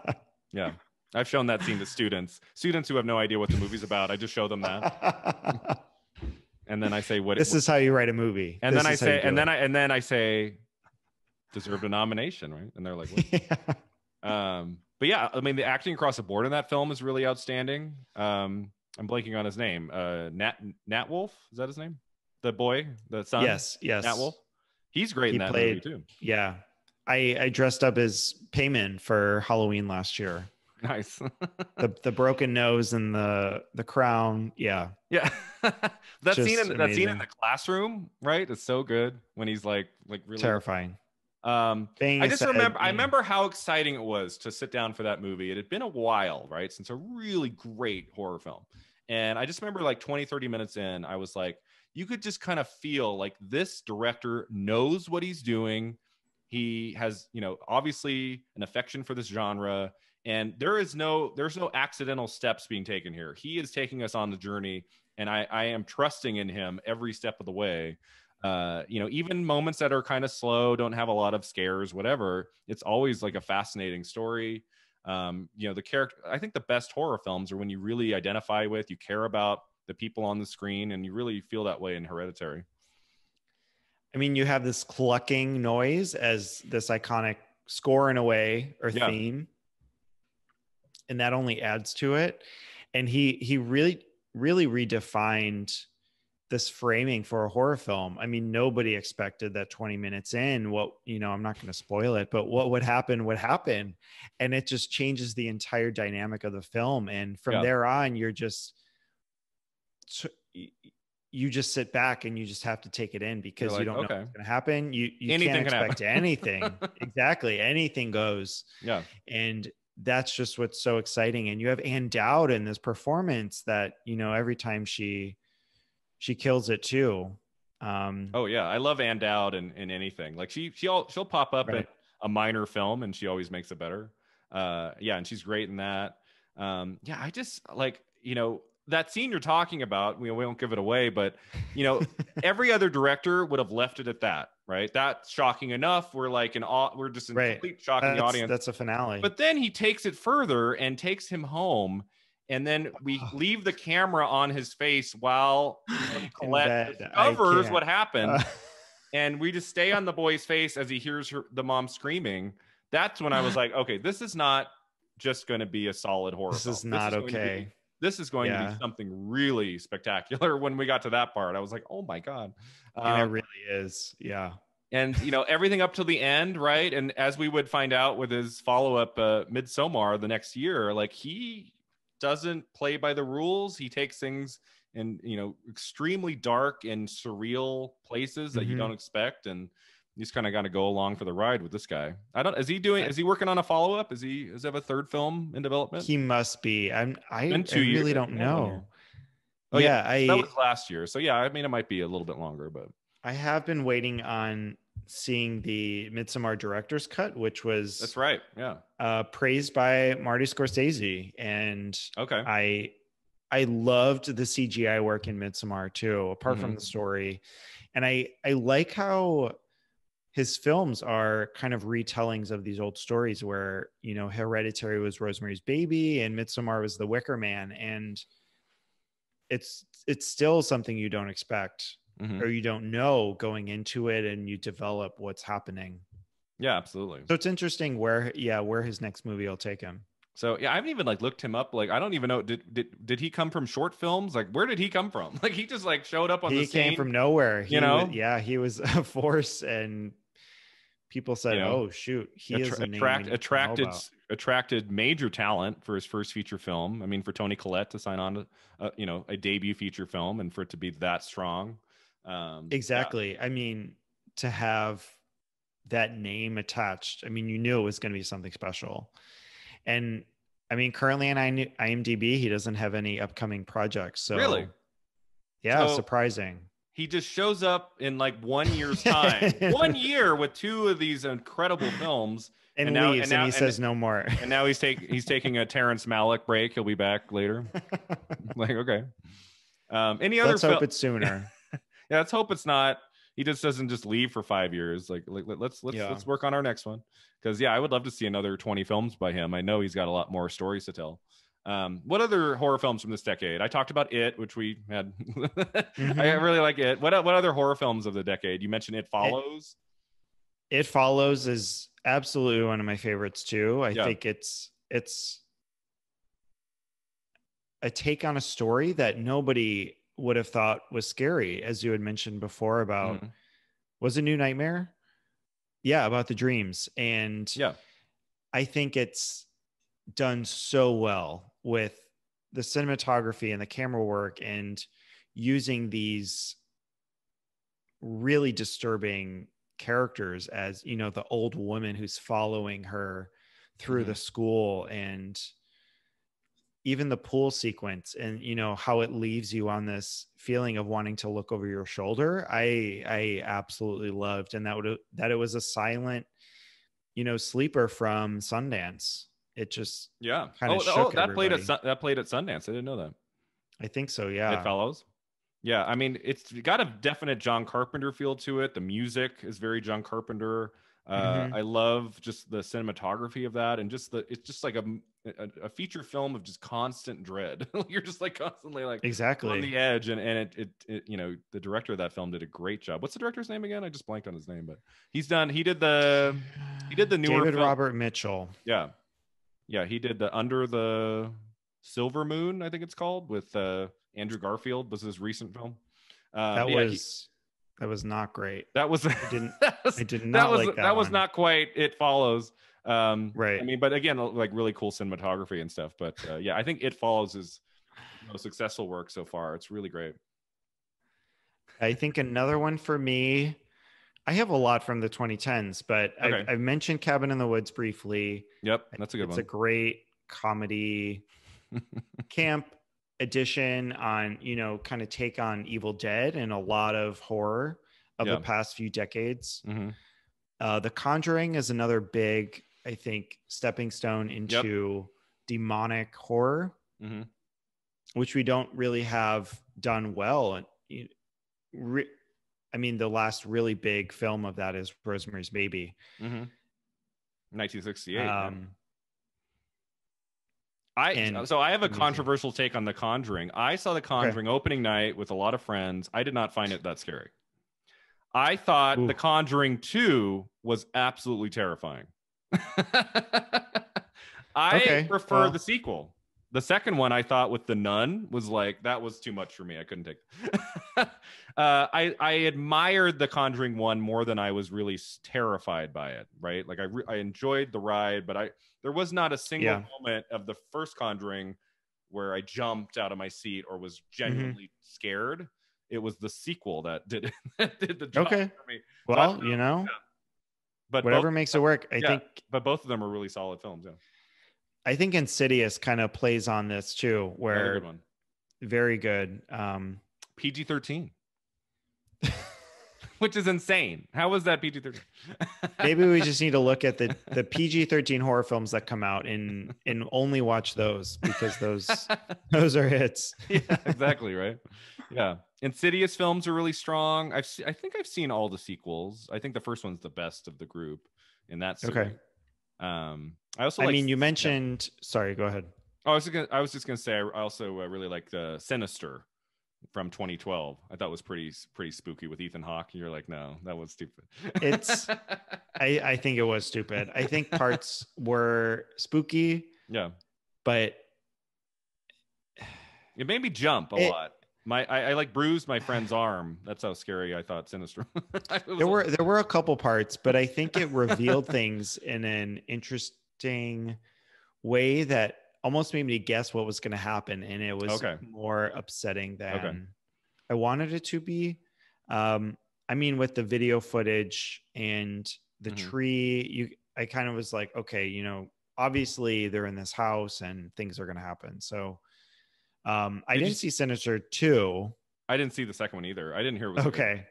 yeah. I've shown that scene to students. Students who have no idea what the movie's about. I just show them that. And then I say what this is how you write a movie. and then I This is how you say and it. then I and then I say deserved a nomination, right? And they're like, what? Um, but yeah, I mean, the acting across the board in that film is really outstanding. Um, I'm blanking on his name. Uh, Nat Nat Wolff is that his name? The boy, the son. yes, yes. Nat Wolff. He's great He in that played- movie too. Yeah. I, I dressed up as Paimon for Halloween last year. Nice. The the broken nose and the the crown. Yeah. yeah, that scene in that scene in the classroom, right? It's so good when he's like like really. Terrifying. Um, Bang I just aside, remember I remember how exciting it was to sit down for that movie. It had been a while, right? Since a really great horror film. And I just remember like 20, 30 minutes in, I was like, you could just kind of feel like this director knows what he's doing. He has, you know, obviously an affection for this genre. And there is no, there's no accidental steps being taken here. He is taking us on the journey, and I, I am trusting in him every step of the way. uh, you know, even moments that are kind of slow, don't have a lot of scares, whatever. It's always like a fascinating story. Um, you know, the character. I think the best horror films are when you really identify with, you care about the people on the screen, and you really feel that way in Hereditary. I mean, you have this clucking noise as this iconic score in a way or Yeah. theme, and that only adds to it. And he he really really redefined this framing for a horror film. I mean, nobody expected that 20 minutes in, what, you know, I'm not going to spoil it, but what would happen would happen. And it just changes the entire dynamic of the film. And from Yeah. there on, you're just, you just sit back and you just have to take it in because like, you don't okay. know what's going to happen. You, you Anything can't can expect anything. exactly. Anything goes Yeah. and that's just what's so exciting and you have Ann Dowd in this performance that you know every time she she kills it too um Oh yeah, I love Ann Dowd in, in anything. Like she she'll she'll pop up in a minor film and she always makes it better. Uh, yeah, and she's great in that. Um, yeah, I just like you know that scene you're talking about. We, we won't give it away, but you know every other director would have left it at that. Right? That's shocking enough. We're like in awe. We're just in Right. complete shock in that's, the audience. that's a finale But then he takes it further and takes him home. And then we leave the camera on his face while Collette discovers what happened. Uh, and we just stay on the boy's face as he hears her, the mom screaming. That's when I was like, okay, this is not just going to be a solid horror. this film. is not to be- okay this is going to be something really spectacular. When we got to that part, I was like, oh my god. and it Um, really is yeah and you know everything up to the end right and as we would find out with his follow-up uh Midsommar the next year like he doesn't play by the rules he takes things in you know extremely dark and surreal places that you Mhm. don't expect and you just kind of got to go along for the ride with this guy. I don't is he doing is he working on a follow-up? Is he is he have a third film in development? He must be. I'm i, I two years, really don't think, one year. know Oh, yeah, i that was last year. So yeah i mean it might be a little bit longer but i have been waiting on seeing the Midsommar director's cut which was that's right yeah. uh, praised by Marty Scorsese, and okay. I I loved the CGI work in Midsommar too, apart from Mhm. the story, and I I like how his films are kind of retellings of these old stories where you know Hereditary was Rosemary's Baby and Midsommar was The Wicker Man, and it's it's still something you don't expect Mhm. or you don't know going into it, and you develop what's happening. yeah absolutely So it's interesting where yeah where his next movie will take him. So yeah, I haven't even like looked him up. Like I don't even know did did did he come from short films? Like where did he come from? Like he just like showed up on he the scene. came from nowhere. He you know? wa- yeah, he was a force, and people said, You know, "Oh shoot, he is attra- a name attract, we need to know attracted attracted major talent for his first feature film. I mean, for Toni Collette to sign on to uh, you know a debut feature film and for it to be that strong. Um, yeah. Exactly. I mean, to have that name attached, I mean, you knew it was going to be something special. And I mean, currently on I- IMDb, he doesn't have any upcoming projects. So Really? yeah, So- surprising. He just shows up in like one year's time, one year with two of these incredible films, And, and now- leaves, and and, he and- sayeah, no more. and now he's take he's taking a Terrence Malick break. He'll be back later. like okay. Um, any other Let's fil- hope it's sooner. yeah let's hope it's not he just doesn't just leave for five years like, like let- let's let's Yeah. let's work on our next one because yeah i would love to see another 20 films by him i know he's got a lot more stories to tell um what other horror films from this decade? I talked about it which we had. I Mhm. really like it. What what other horror films of the decade? You mentioned it follows. It follows is absolutely one of my favorites too. I Yeah. think it's it's a take on a story that nobody would have thought was scary as you had mentioned before about Mhm. was it new nightmare? Yeah about the dreams. And yeah. I think it's done so well with the cinematography and the camera work and using these really disturbing characters as you know the old woman who's following her through the mm-hmm. school and even the pool sequence and you know how it leaves you on this feeling of wanting to look over your shoulder i i absolutely loved. And that would that it was a silent you know sleeper from sundance it just yeah Kinda oh, oh shook that played at everybody. That played at sundance i didn't know that i think so yeah it follows Yeah, I mean, it's got a definite John Carpenter feel to it. The music is very John Carpenter. Uh, Mhm. I love just the cinematography of that, and just the it's just like a a, a feature film of just constant dread. You're just like constantly like exactly on the edge, and and it, it it you know the director of that film did a great job. What's the director's name again? I just blanked on his name, but he's done. He did the he did the newer David film- Robert Mitchell. yeah, yeah. He did the Under the Silver Moon, I think it's called, with uh, Andrew Garfield. Was his recent film. Uh, That yeah, he- was that was not great. that was didn't- that was, I did that not was like that that was not quite it follows um Right. i mean but again like really cool cinematography and stuff but uh, yeah i think it follows is most successful work so far it's really great I think another one for me. I have a lot from the 2010s, but Okay. I've, I've mentioned Cabin in the Woods briefly. yep that's a good it's one It's a great comedy camp edition on you know kind of take on Evil Dead and a lot of horror of Yeah. the past few decades. hmm Uh, the Conjuring is another big, I think, stepping stone into demonic horror, hmm which we don't really have done well. And you- re- I mean, the last really big film of that is Rosemary's Baby. hmm 1968. Um, I and so I have a controversial take on The Conjuring. I saw The Conjuring opening night with a lot of friends. I did not find it that scary. I thought Ooh. The Conjuring 2 was absolutely terrifying. I Okay, prefer well- the sequel. The second one I thought with the nun was like that was too much for me. I couldn't take. uh, I I admired the Conjuring one more than I was really terrified by it. Right, like I re- I enjoyed the ride, but I there was not a single Yeah. moment of the first Conjuring where I jumped out of my seat or was Mm-hmm. genuinely scared. It was the sequel that did that did the job Okay. for me. well, you know, But whatever both, makes it work. I yeah. think but both of them are really solid films. Yeah, I think Insidious kind of plays on this too, where good very good. Um, PG thirteen, which is insane. How was that PG thirteen? maybe we just need to look at the the PG thirteen horror films that come out and and only watch those because those those are hits. yeah, exactly right. Yeah, Insidious films are really strong. I've se- I think I've seen all the sequels. I think the first one's the best of the group in that series. Okay. Um, I also I like- mean, you yeah. mentioned. Sorry, go ahead. Oh, I was just gonna, I was just gonna say I also uh, really like the Sinister from 2012. I thought was pretty pretty spooky with Ethan Hawke. And you're like, no, that was stupid. It's- I I think it was stupid. I think parts were spooky, yeah, but it made me jump a It- lot. My I, I like bruised my friend's arm. That's how scary I thought Sinister. Was there were there were a couple parts, but I think it revealed things in an interesting way that almost made me guess what was going to happen, and it was Okay. more upsetting than Okay. I wanted it to be. Um, I mean, with the video footage and the Mhm. tree, you I kind of was like, okay, you know, obviously they're in this house and things are going to happen. So, um, I Did you didn't s- see Sinister two. I didn't see the second one either. I didn't hear it was good. Okay.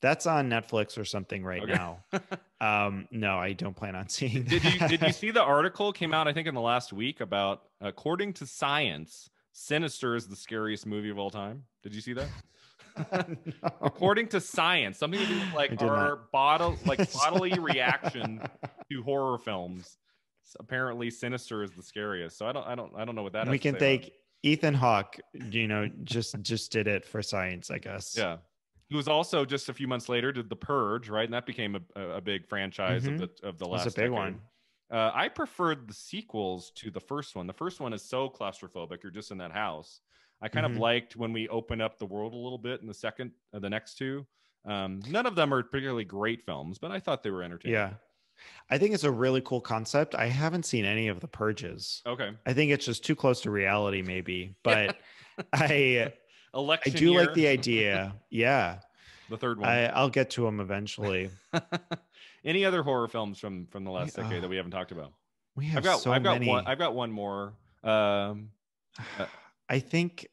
That's on Netflix or something right Okay. now. Um, no, I don't plan on seeing did you did you see the article came out? I think in the last week about according to science, Sinister is the scariest movie of all time. Did you see that? No. according to science, something to do with like our bottle like bodily reaction to horror films. Apparently, Sinister is the scariest. So I don't I don't I don't know what that. we can thank Ethan Hawke, you know, just just did it for science, I guess. Yeah. He was also just a few months later did The Purge, right? And that became a, a, big franchise Mhm. of the of the It was last a big decade. one. Uh, I preferred the sequels to the first one. The first one is so claustrophobic; you're just in that house. I kind Mhm. of liked when we open up the world a little bit in the second, uh, the next two. Um, none of them are particularly great films, but I thought they were entertaining. Yeah. I think it's a really cool concept. I haven't seen any of the purges. Okay. I think it's just too close to reality, maybe. But I Election I do like the idea. Yeah. the third one. I, I'll get to them eventually. Any other horror films from from the last We- decade uh, that we haven't talked about? We have I've got so I've got many. one I've got one more. Um, uh, I think,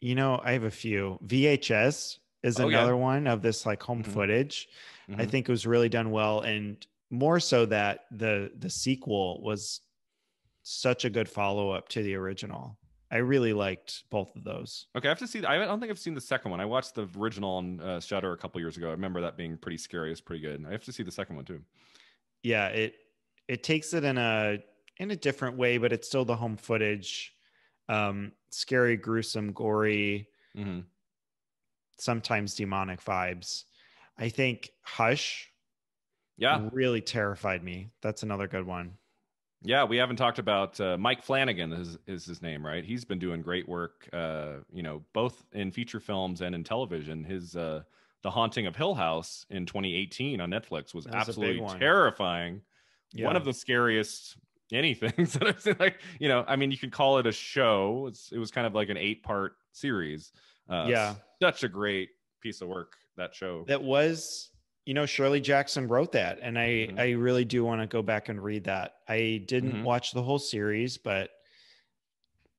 you know, I have a few. VHS is Oh, yeah. another one of this like home Mhm. footage. I mhm. think it was really done well, and more so that the the sequel was such a good follow up to the original. I really liked both of those. Okay, I have to see. I don't think I've seen the second one. I watched the original on uh, Shudder a couple years ago. I remember that being pretty scary. It's pretty good. I have to see the second one too. Yeah, it it takes it in a in a different way, but it's still the home footage, um, scary, gruesome, gory, hmm sometimes demonic vibes. I think Hush Yeah, really terrified me. That's another good one. yeah. We haven't talked about uh, Mike Flanagan. Is is his name right? He's been doing great work. Uh, you know, both in feature films and in television. His uh, The Haunting of Hill House in 2018 on Netflix was was absolutely terrifying. Yeah. one of the scariest anything that I've seen. Like, you know, I mean, you could call it a show. It's, it was kind of like an eight part series. Uh, Yeah. Such a great piece of work, that show. that was you know shirley jackson wrote that and i Mhm. i really do want to go back and read that i didn't Mhm. watch the whole series but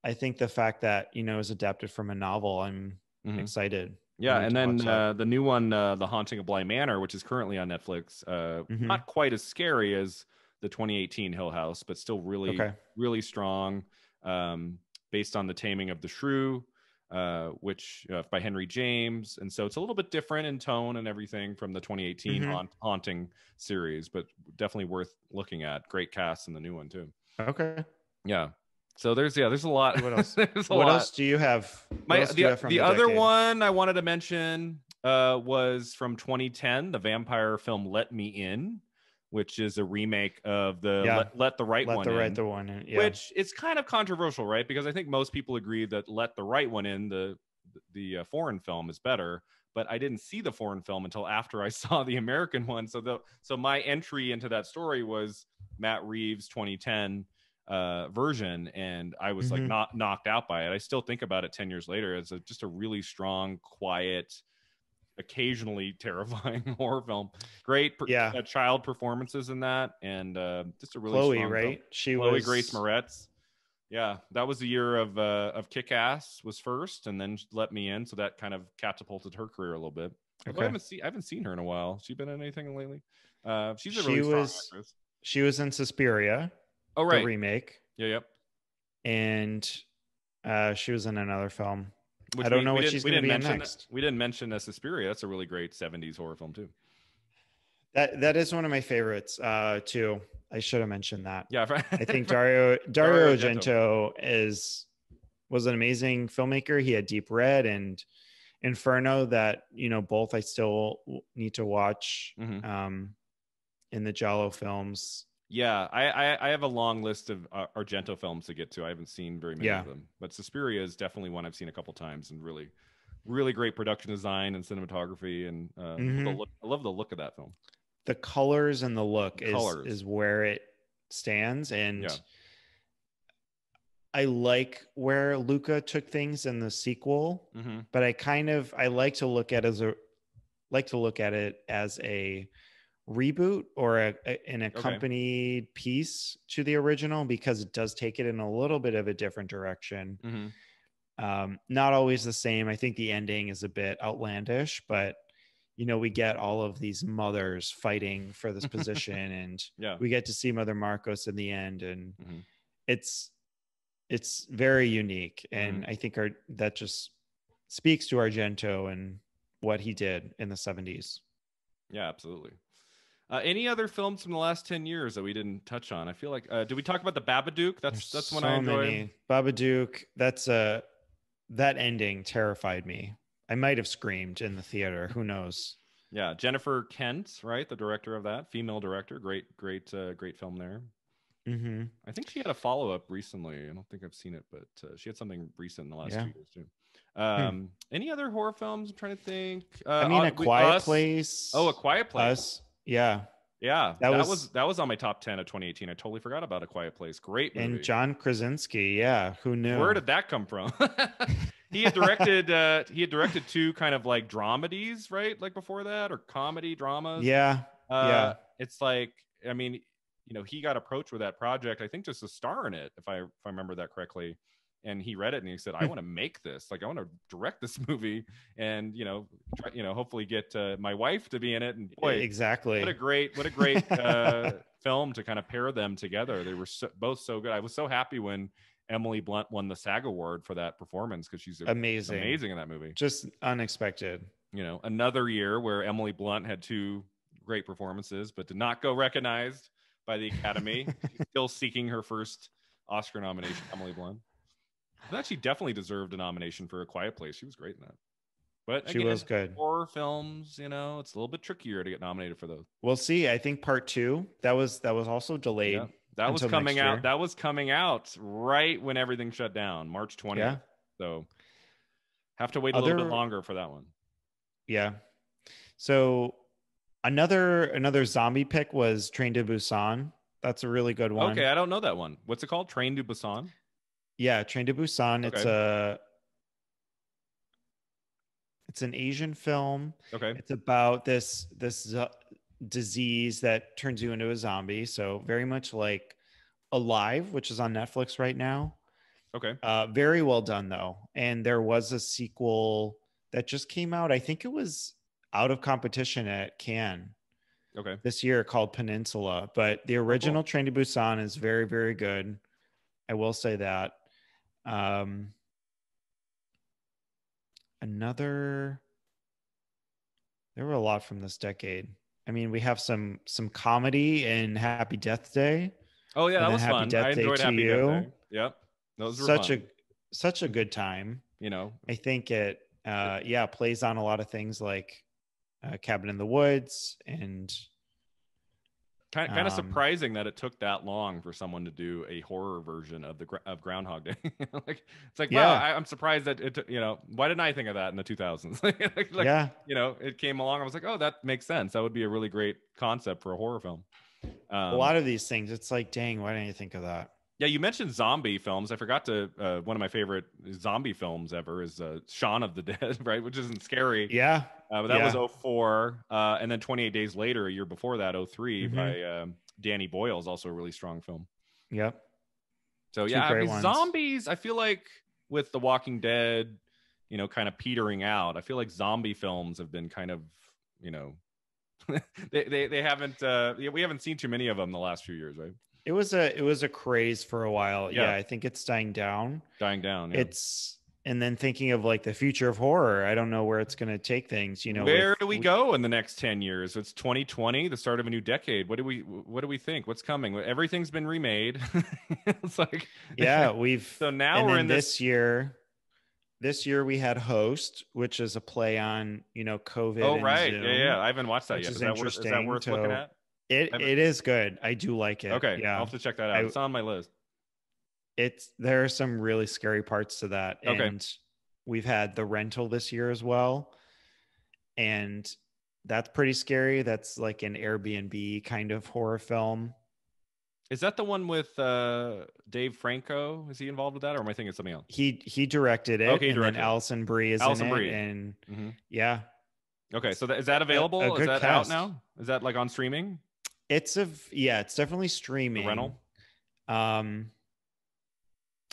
i think the fact that you know is adapted from a novel i'm Mhm. excited Yeah. And then uh, the new one, uh, The Haunting of Bly Manor, which is currently on Netflix, uh, Mhm. not quite as scary as the 2018 Hill House, but still really, okay really strong. Um, based on The Turn of the Screw, uh, which uh, by Henry James, and so it's a little bit different in tone and everything from the 2018 Mhm. haunt, Haunting series, but definitely worth looking at. Great cast in the new one too. okay Yeah. So there's yeah, there's a lot. What else? what lot. else do you have My the, you have from the other decade? one I wanted to mention uh, was from 2010, the vampire film Let Me In, which is a remake of the Yeah. Let, Let the Right let One the In. right the one in. yeah which it's kind of controversial, right? Because I think most people agree that Let the Right One In, the the uh, foreign film, is better. But I didn't see the foreign film until after I saw the American one. So the so my entry into that story was Matt Reeves' 2010 uh, version, and I was like Mhm. not knocked out by it. I still think about it 10 years later as a, just a really strong, quiet, occasionally terrifying horror film. Great, Yeah. uh, child performances in that, and uh, just a really chloe strong film. right she Chloe was Grace Moretz. Yeah, that was the year of uh, of Kick Ass was first, and then Let Me In, so that kind of catapulted her career a little bit. Although I haven't seen I haven't seen her in a while. She been in anything lately? Uh, she's a She really strong was- actress. she was in suspiria Oh the right, remake yeah, yep. and uh she was in another film Which I don't we- know we what she's we gonna didn't be in mention next. We didn't mention uh, Suspiria. That's a really great '70s horror film too. that that is one of my favorites uh too i should have mentioned that Yeah, I think Dario Dario Dario Argento is was an amazing filmmaker. He had Deep Red and Inferno that you know both I still need to watch Mhm. um, in the Giallo films. Yeah, I, I I have a long list of uh, Argento films to get to. I haven't seen very many Yeah. of them, but Suspiria is definitely one I've seen a couple times and really, really great production design and cinematography. And uh, the Mhm. look, I love the look of that film. The colors and the look The is colors. is where it stands, and Yeah. I like where Luca took things in the sequel. Mm-hmm. but I kind of I like to look at as a like to look at it as a reboot or a, a- an accompanied piece to the original because it does take it in a little bit of a different direction. Mm-hmm. Um, not always the same. I think the ending is a bit outlandish, but you know we get all of these mothers fighting for this position, and Yeah. we get to see Mother Markos in the end, and Mhm. it's it's very unique, and I think our that just speaks to Argento and what he did in the seventies. Yeah, absolutely. Uh, any other films from the last ten years that we didn't touch on? I feel like uh, did we talk about the Babadook? That's that's one I enjoyed. Babadook. That's a that ending terrified me. I might have screamed in the theater. Who knows? Yeah, Jennifer Kent, right, the director of that, female director. Great, great, uh, great film there. hmm I think she had a follow up recently. I don't think I've seen it, but uh, she had something recent in the last Yeah. two years too. Um, Any other horror films? I'm trying to think. Uh, I mean, uh, a quiet Us- place. Oh, a quiet place. Us. Yeah, Yeah, That that, was- was, that was on my top ten of 2018. I totally forgot about a quiet place. Great movie. and John Krasinski. Yeah, who knew? Where did that come from? he had directed. uh, he had directed two kind of like dramedies, right? Like before that, or comedy dramas. Yeah, Uh, Yeah. It's like, I mean, you know, he got approached with that project, I think just to star in it, if I if I remember that correctly. And he read it and he said, I want to make this. Like, I want to direct this movie and, you know, try, you know, hopefully get uh, my wife to be in it. And boy, exactly. what a great, what a great uh, film to kind of pair them together. They were so, both so good. I was so happy when Emily Blunt won the SAG award for that performance because she's amazing, amazing in that movie. Just unexpected. You know, another year where Emily Blunt had two great performances, but did not go recognized by the Academy. Still seeking her first Oscar nomination. Emily Blunt. That she definitely deserved a nomination for A Quiet Place. She was great in that. But she again, was good. Horror films, you know, it's a little bit trickier to get nominated for those. We'll see. I think part two that was that was also delayed. Yeah. That was coming out. That was coming out right when everything shut down, March 20th. Yeah. So have to wait a little bit longer for that one. Yeah. So another another zombie pick was Train to Busan. That's a really good one. Okay, I don't know that one. What's it called? Train to Busan? Yeah, Train to Busan. It's a it's an Asian film. Okay. It's about this this zo- disease that turns you into a zombie. So very much like Alive, which is on Netflix right now. Okay. Uh, very well done though, and there was a sequel that just came out. I think it was out of competition at Cannes Okay. this year called Peninsula, but the original Train to Busan is very very good. I will say that. Um, another there were a lot from this decade. I mean, we have some some comedy in Happy Death Day. Oh yeah, that was Happy fun. Death I Day enjoyed to Happy you. Death Day. Yep. Those were Such fun. a such a good time. you know, I think it uh yeah, plays on a lot of things like uh, Cabin in the Woods and kind kind of Um, surprising that it took that long for someone to do a horror version of the of Groundhog Day. like it's like wow, Yeah. I, I'm surprised that it. took- You know, why didn't I think of that in the 2000s? like, like, yeah, you know, it came along. I was like, oh, that makes sense. That would be a really great concept for a horror film. Um, a lot of these things it's like dang, why didn't you think of that? Yeah, you mentioned zombie films. I forgot to. Uh, one of my favorite zombie films ever is uh, Shaun of the Dead, right? Which isn't scary. Yeah. Uh, but that Yeah. was 04. Uh, and then 28 Days Later, a year before that, 3 Mhm. by um, Danny Boyle is also a really strong film. Yep. So Two yeah, I mean, ones. zombies. I feel like with The Walking Dead, you know, kind of petering out. I feel like zombie films have been kind of, you know, they, they they haven't. Uh, we haven't seen too many of them the last few years, right? It was a it was a craze for a while. Yeah. Yeah, I think it's dying down. Dying down. Yeah. It's and then thinking of like the future of horror. I don't know where it's going to take things. You know, where with- do we with- go in the next 10 years it's 2020 the start of a new decade what do we what do we think what's coming everything's been remade it's like Yeah, we've so now we're in this, this, year. This year we had Host, which is a play on you know COVID. oh right Zoom. yeah yeah i haven't watched that which yet is is that, worth, is that worth looking at It I've- it is good. I do like it. okay yeah. i'll have to check that out I- it's on my list it's there are some really scary parts to that Okay. and we've had the rental this year as well and that's pretty scary that's like an airbnb kind of horror film is that the one with uh dave franco is he involved with that or am i thinking of something else he he directed it Okay, and directed then Alison Brie is Alison in Brie. it and Mhm. yeah okay so that, is that available is that cast. out now is that like on streaming it's a yeah it's definitely streaming rental? um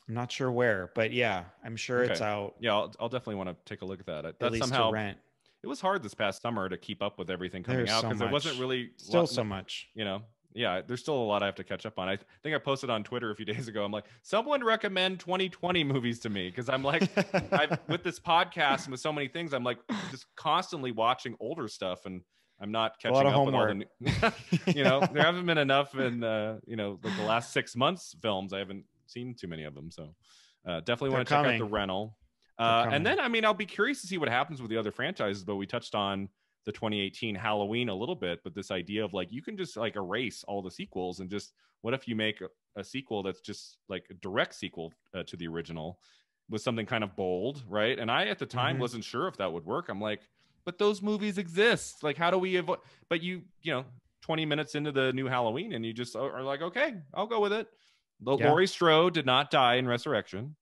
i'm not sure where but yeah i'm sure it's out yeah i'll, I'll definitely want to take a look at that. At least somehow to rent. It was hard this past summer to keep up with everything coming There's out so because there wasn't really still lot- so much. you know yeah there's still a lot i have to catch up on. I think i posted on twitter a few days ago i'm like someone recommend 2020 movies to me because i'm like I've, with this podcast and with so many things i'm like just constantly watching older stuff and i'm not A catching lot up of with all the new you know there haven't been enough in uh you know the, the last six months films i haven't seen too many of them so uh definitely want to check out the rental uh, and then, I mean, I'll be curious to see what happens with the other franchises. But we touched on the 2018 Halloween a little bit, but this idea of like you can just like erase all the sequels and just what if you make a, a sequel that's just like a direct sequel uh, to the original with something kind of bold, right? And I at the time Mhm. wasn't sure if that would work. I'm like, but those movies exist. Like, how do we avoid? But you, you know, 20 minutes into the new Halloween, and you just are like, okay, I'll go with it. The Yeah. Laurie Strode did not die in Resurrection.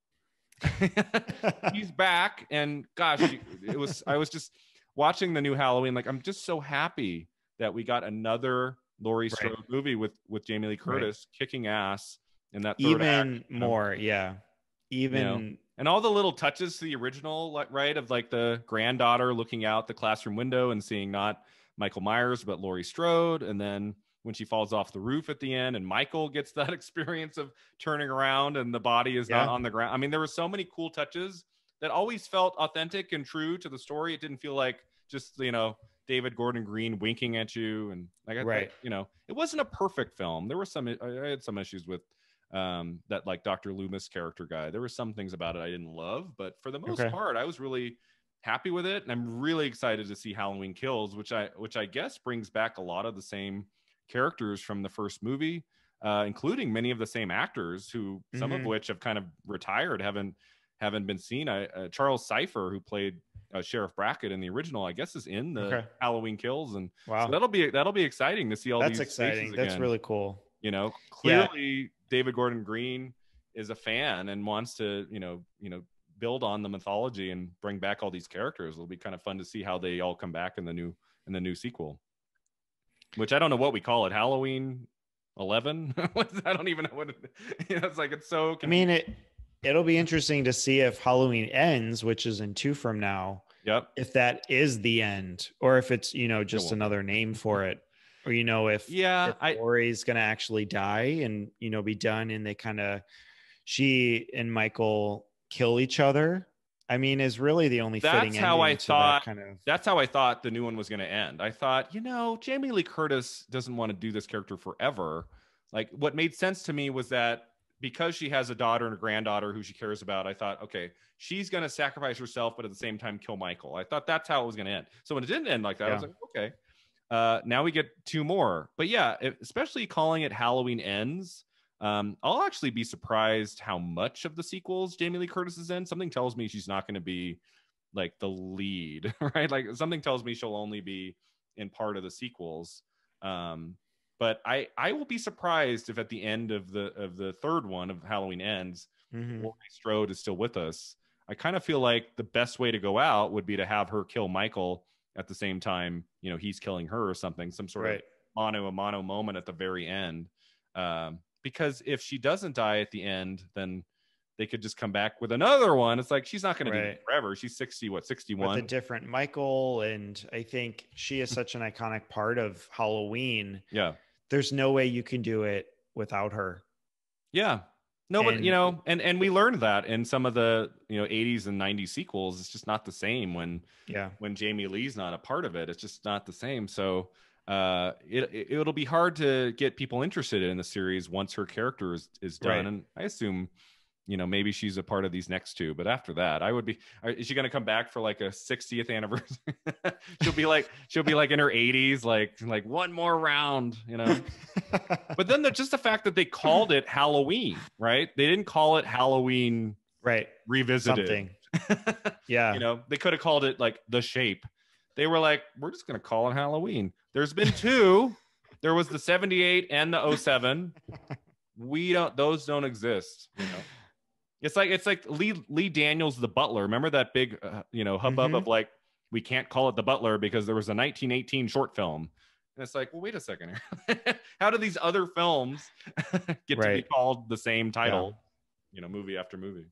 he's back and gosh it was i was just watching the new halloween like i'm just so happy that we got another laurie Right. strode movie with with jamie lee curtis kicking ass in that third even act, more yeah even and all the little touches to the original right of like the granddaughter looking out the classroom window and seeing not michael myers but laurie strode and then when she falls off the roof at the end and Michael gets that experience of turning around and the body is not on the ground. I mean, there were so many cool touches that always felt authentic and true to the story. It didn't feel like just, you know, David Gordon Green winking at you and like I Right. you know, it wasn't a perfect film. There were some I I had some issues with um that like Dr. Loomis character guy. There were some things about it I didn't love, but for the most Okay. part I was really happy with it and I'm really excited to see Halloween Kills, which I which I guess brings back a lot of the same characters from the first movie, uh, including many of the same actors who some of Mhm. which have kind of retired, haven't haven't been seen. I, uh, Charles Cyphers, who played uh, Sheriff Brackett in the original, I guess is in the Okay. Halloween Kills, and Wow. so that'll be that'll be exciting to see all That's these exciting. That's really cool. you know Yeah. David Gordon Green is a fan and wants to you know you know build on the mythology and bring back all these characters. It'll be kind of fun to see how they all come back in the new in the new sequel. Which I don't know what we call it. Halloween 11? I don't even know what it, you know, it's like it's so I mean, it it'll be interesting to see if Halloween ends, which is in two from now, Yep. if that is the end, or if it's you know just another name for it, or you know if Yeah, if I Laurie's gonna actually die and you know be done, and they kind of she and Michael kill each other. I mean, is really the only That's fitting how I to that thought- kind of that's how I thought the new one was going to end. I thought, you know, Jamie Lee Curtis doesn't want to do this character forever. Like what made sense to me was that because she has a daughter and a granddaughter who she cares about, I thought, okay, she's going to sacrifice herself, but at the same time kill Michael. I thought that's how it was going to end. So when it didn't end like that, I was like, okay. Uh, now we get two more, but yeah, especially calling it Halloween Ends. Um, I'll actually be surprised how much of the sequels Jamie Lee Curtis is in. Something tells me she's not going to be like the lead, right? Like something tells me she'll only be in part of the sequels. Um, but I I will be surprised if at the end of the of the third one of Halloween Ends, Mhm. Laurie Strode is still with us. I kind of feel like the best way to go out would be to have her kill Michael at the same time, you know, he's killing her or something, some sort right. of mono a mono moment at the very end. Um, because if she doesn't die at the end, then they could just come back with another one. It's like she's not going to do Right. forever. She's 60, what, with 61? a different Michael, and I think she is such an iconic part of Halloween. yeah. There's no way you can do it without her. Yeah. No, but And- you know, and and we learned that in some of the you know 80s and 90s sequels. It's just not the same when Yeah. when Jamie Lee's not a part of it. It's just not the same. So uh, it, it it'll be hard to get people interested in the series once her character is is done. Right. And I assume, you know, maybe she's a part of these next two. But after that, I would be is she going to come back for like a 60th anniversary? she'll be like she'll be like in her 80s, like like one more round, you know. but then the, just the fact that they called it Halloween, right? They didn't call it Halloween right. revisited. Something. Yeah. you know, they could have called it like the shape. They were like, we're just gonna call it Halloween. There's been two. there was the 78 and the 07. We don't those don't exist, you know. It's like it's like Lee Lee Daniels the butler. Remember that big uh, you know hubbub Mhm. of like we can't call it the butler because there was a 1918 short film. And it's like, well, wait a second here. How do these other films get to be called the same title? You know, movie after movie.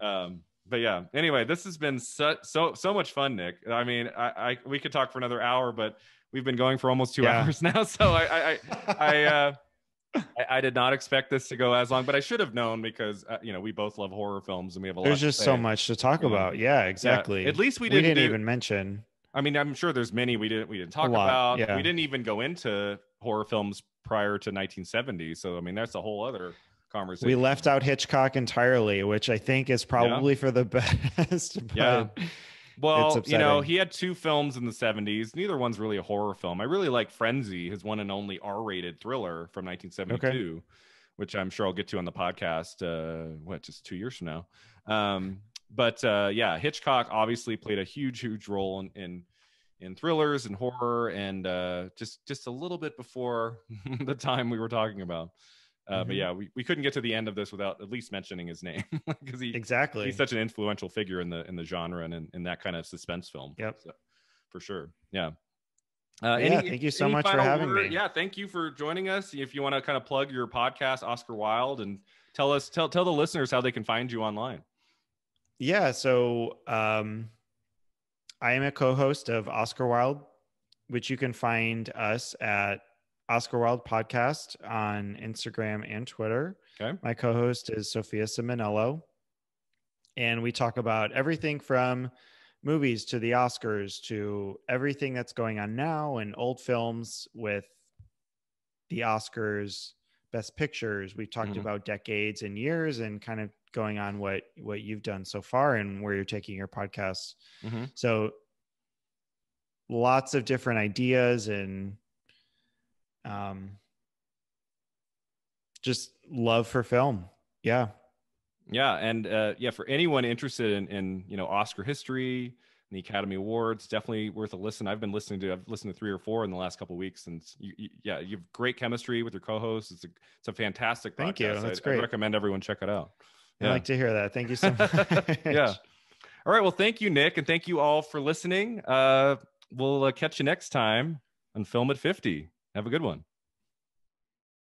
Um, but yeah. Anyway, this has been so so so much fun, Nick. I mean, I, I we could talk for another hour, but we've been going for almost two Yeah. hours now. So I I I, I uh I, I did not expect this to go as long, but I should have known because uh, you know we both love horror films and we have a lot. There's just so much to talk about. Yeah, Yeah, exactly. At least we we didn't, didn't do- even mention. I mean, I'm sure there's many we didn't we didn't talk lot, about. yeah. We didn't even go into horror films prior to 1970. So I mean, that's a whole other conversation. We left out Hitchcock entirely, which I think is probably for the best. Yeah. Well, you know, he had two films in the 70s. Neither one's really a horror film. I really like Frenzy, his one and only R-rated thriller from 1972, which I'm sure I'll get to on the podcast. Uh, what, just two years from now? Um, but uh, yeah, Hitchcock obviously played a huge, huge role in in, in thrillers and horror, and uh, just just a little bit before the time we were talking about. Uh, But Mhm. yeah, we, we couldn't get to the end of this without at least mentioning his name because he Exactly. he's such an influential figure in the in the genre and in, in that kind of suspense film. Yep. So, for sure. Yeah. Uh, Yeah, thank you so much for having word? me. Yeah, thank you for joining us. If you want to kind of plug your podcast, Oscar Wild, and tell us tell tell the listeners how they can find you online. Yeah. So um, I am a co host of Oscar Wild, which you can find us at Oscar Wild Podcast on Instagram and Twitter. Okay. My co host is Sophia Simonello. And we talk about everything from movies to the Oscars to everything that's going on now and old films with the Oscars, Best Pictures. We've talked Mhm. about decades and years and kind of going on what what you've done so far and where you're taking your podcast. Mhm. So lots of different ideas and um just love for film. Yeah. Yeah, and uh, yeah, for anyone interested in, in you know Oscar history and the Academy Awards, definitely worth a listen. I've been listening to I've listened to three or four in the last couple of weeks, and you, you, yeah, you have great chemistry with your co-host. It's a it's a fantastic. Thank you. That's I, great. I recommend everyone check it out. I like to hear that. Thank you so much. yeah. All right. Well, thank you, Nick, and thank you all for listening. Uh, we'll uh, catch you next time on Film at 50. Have a good one.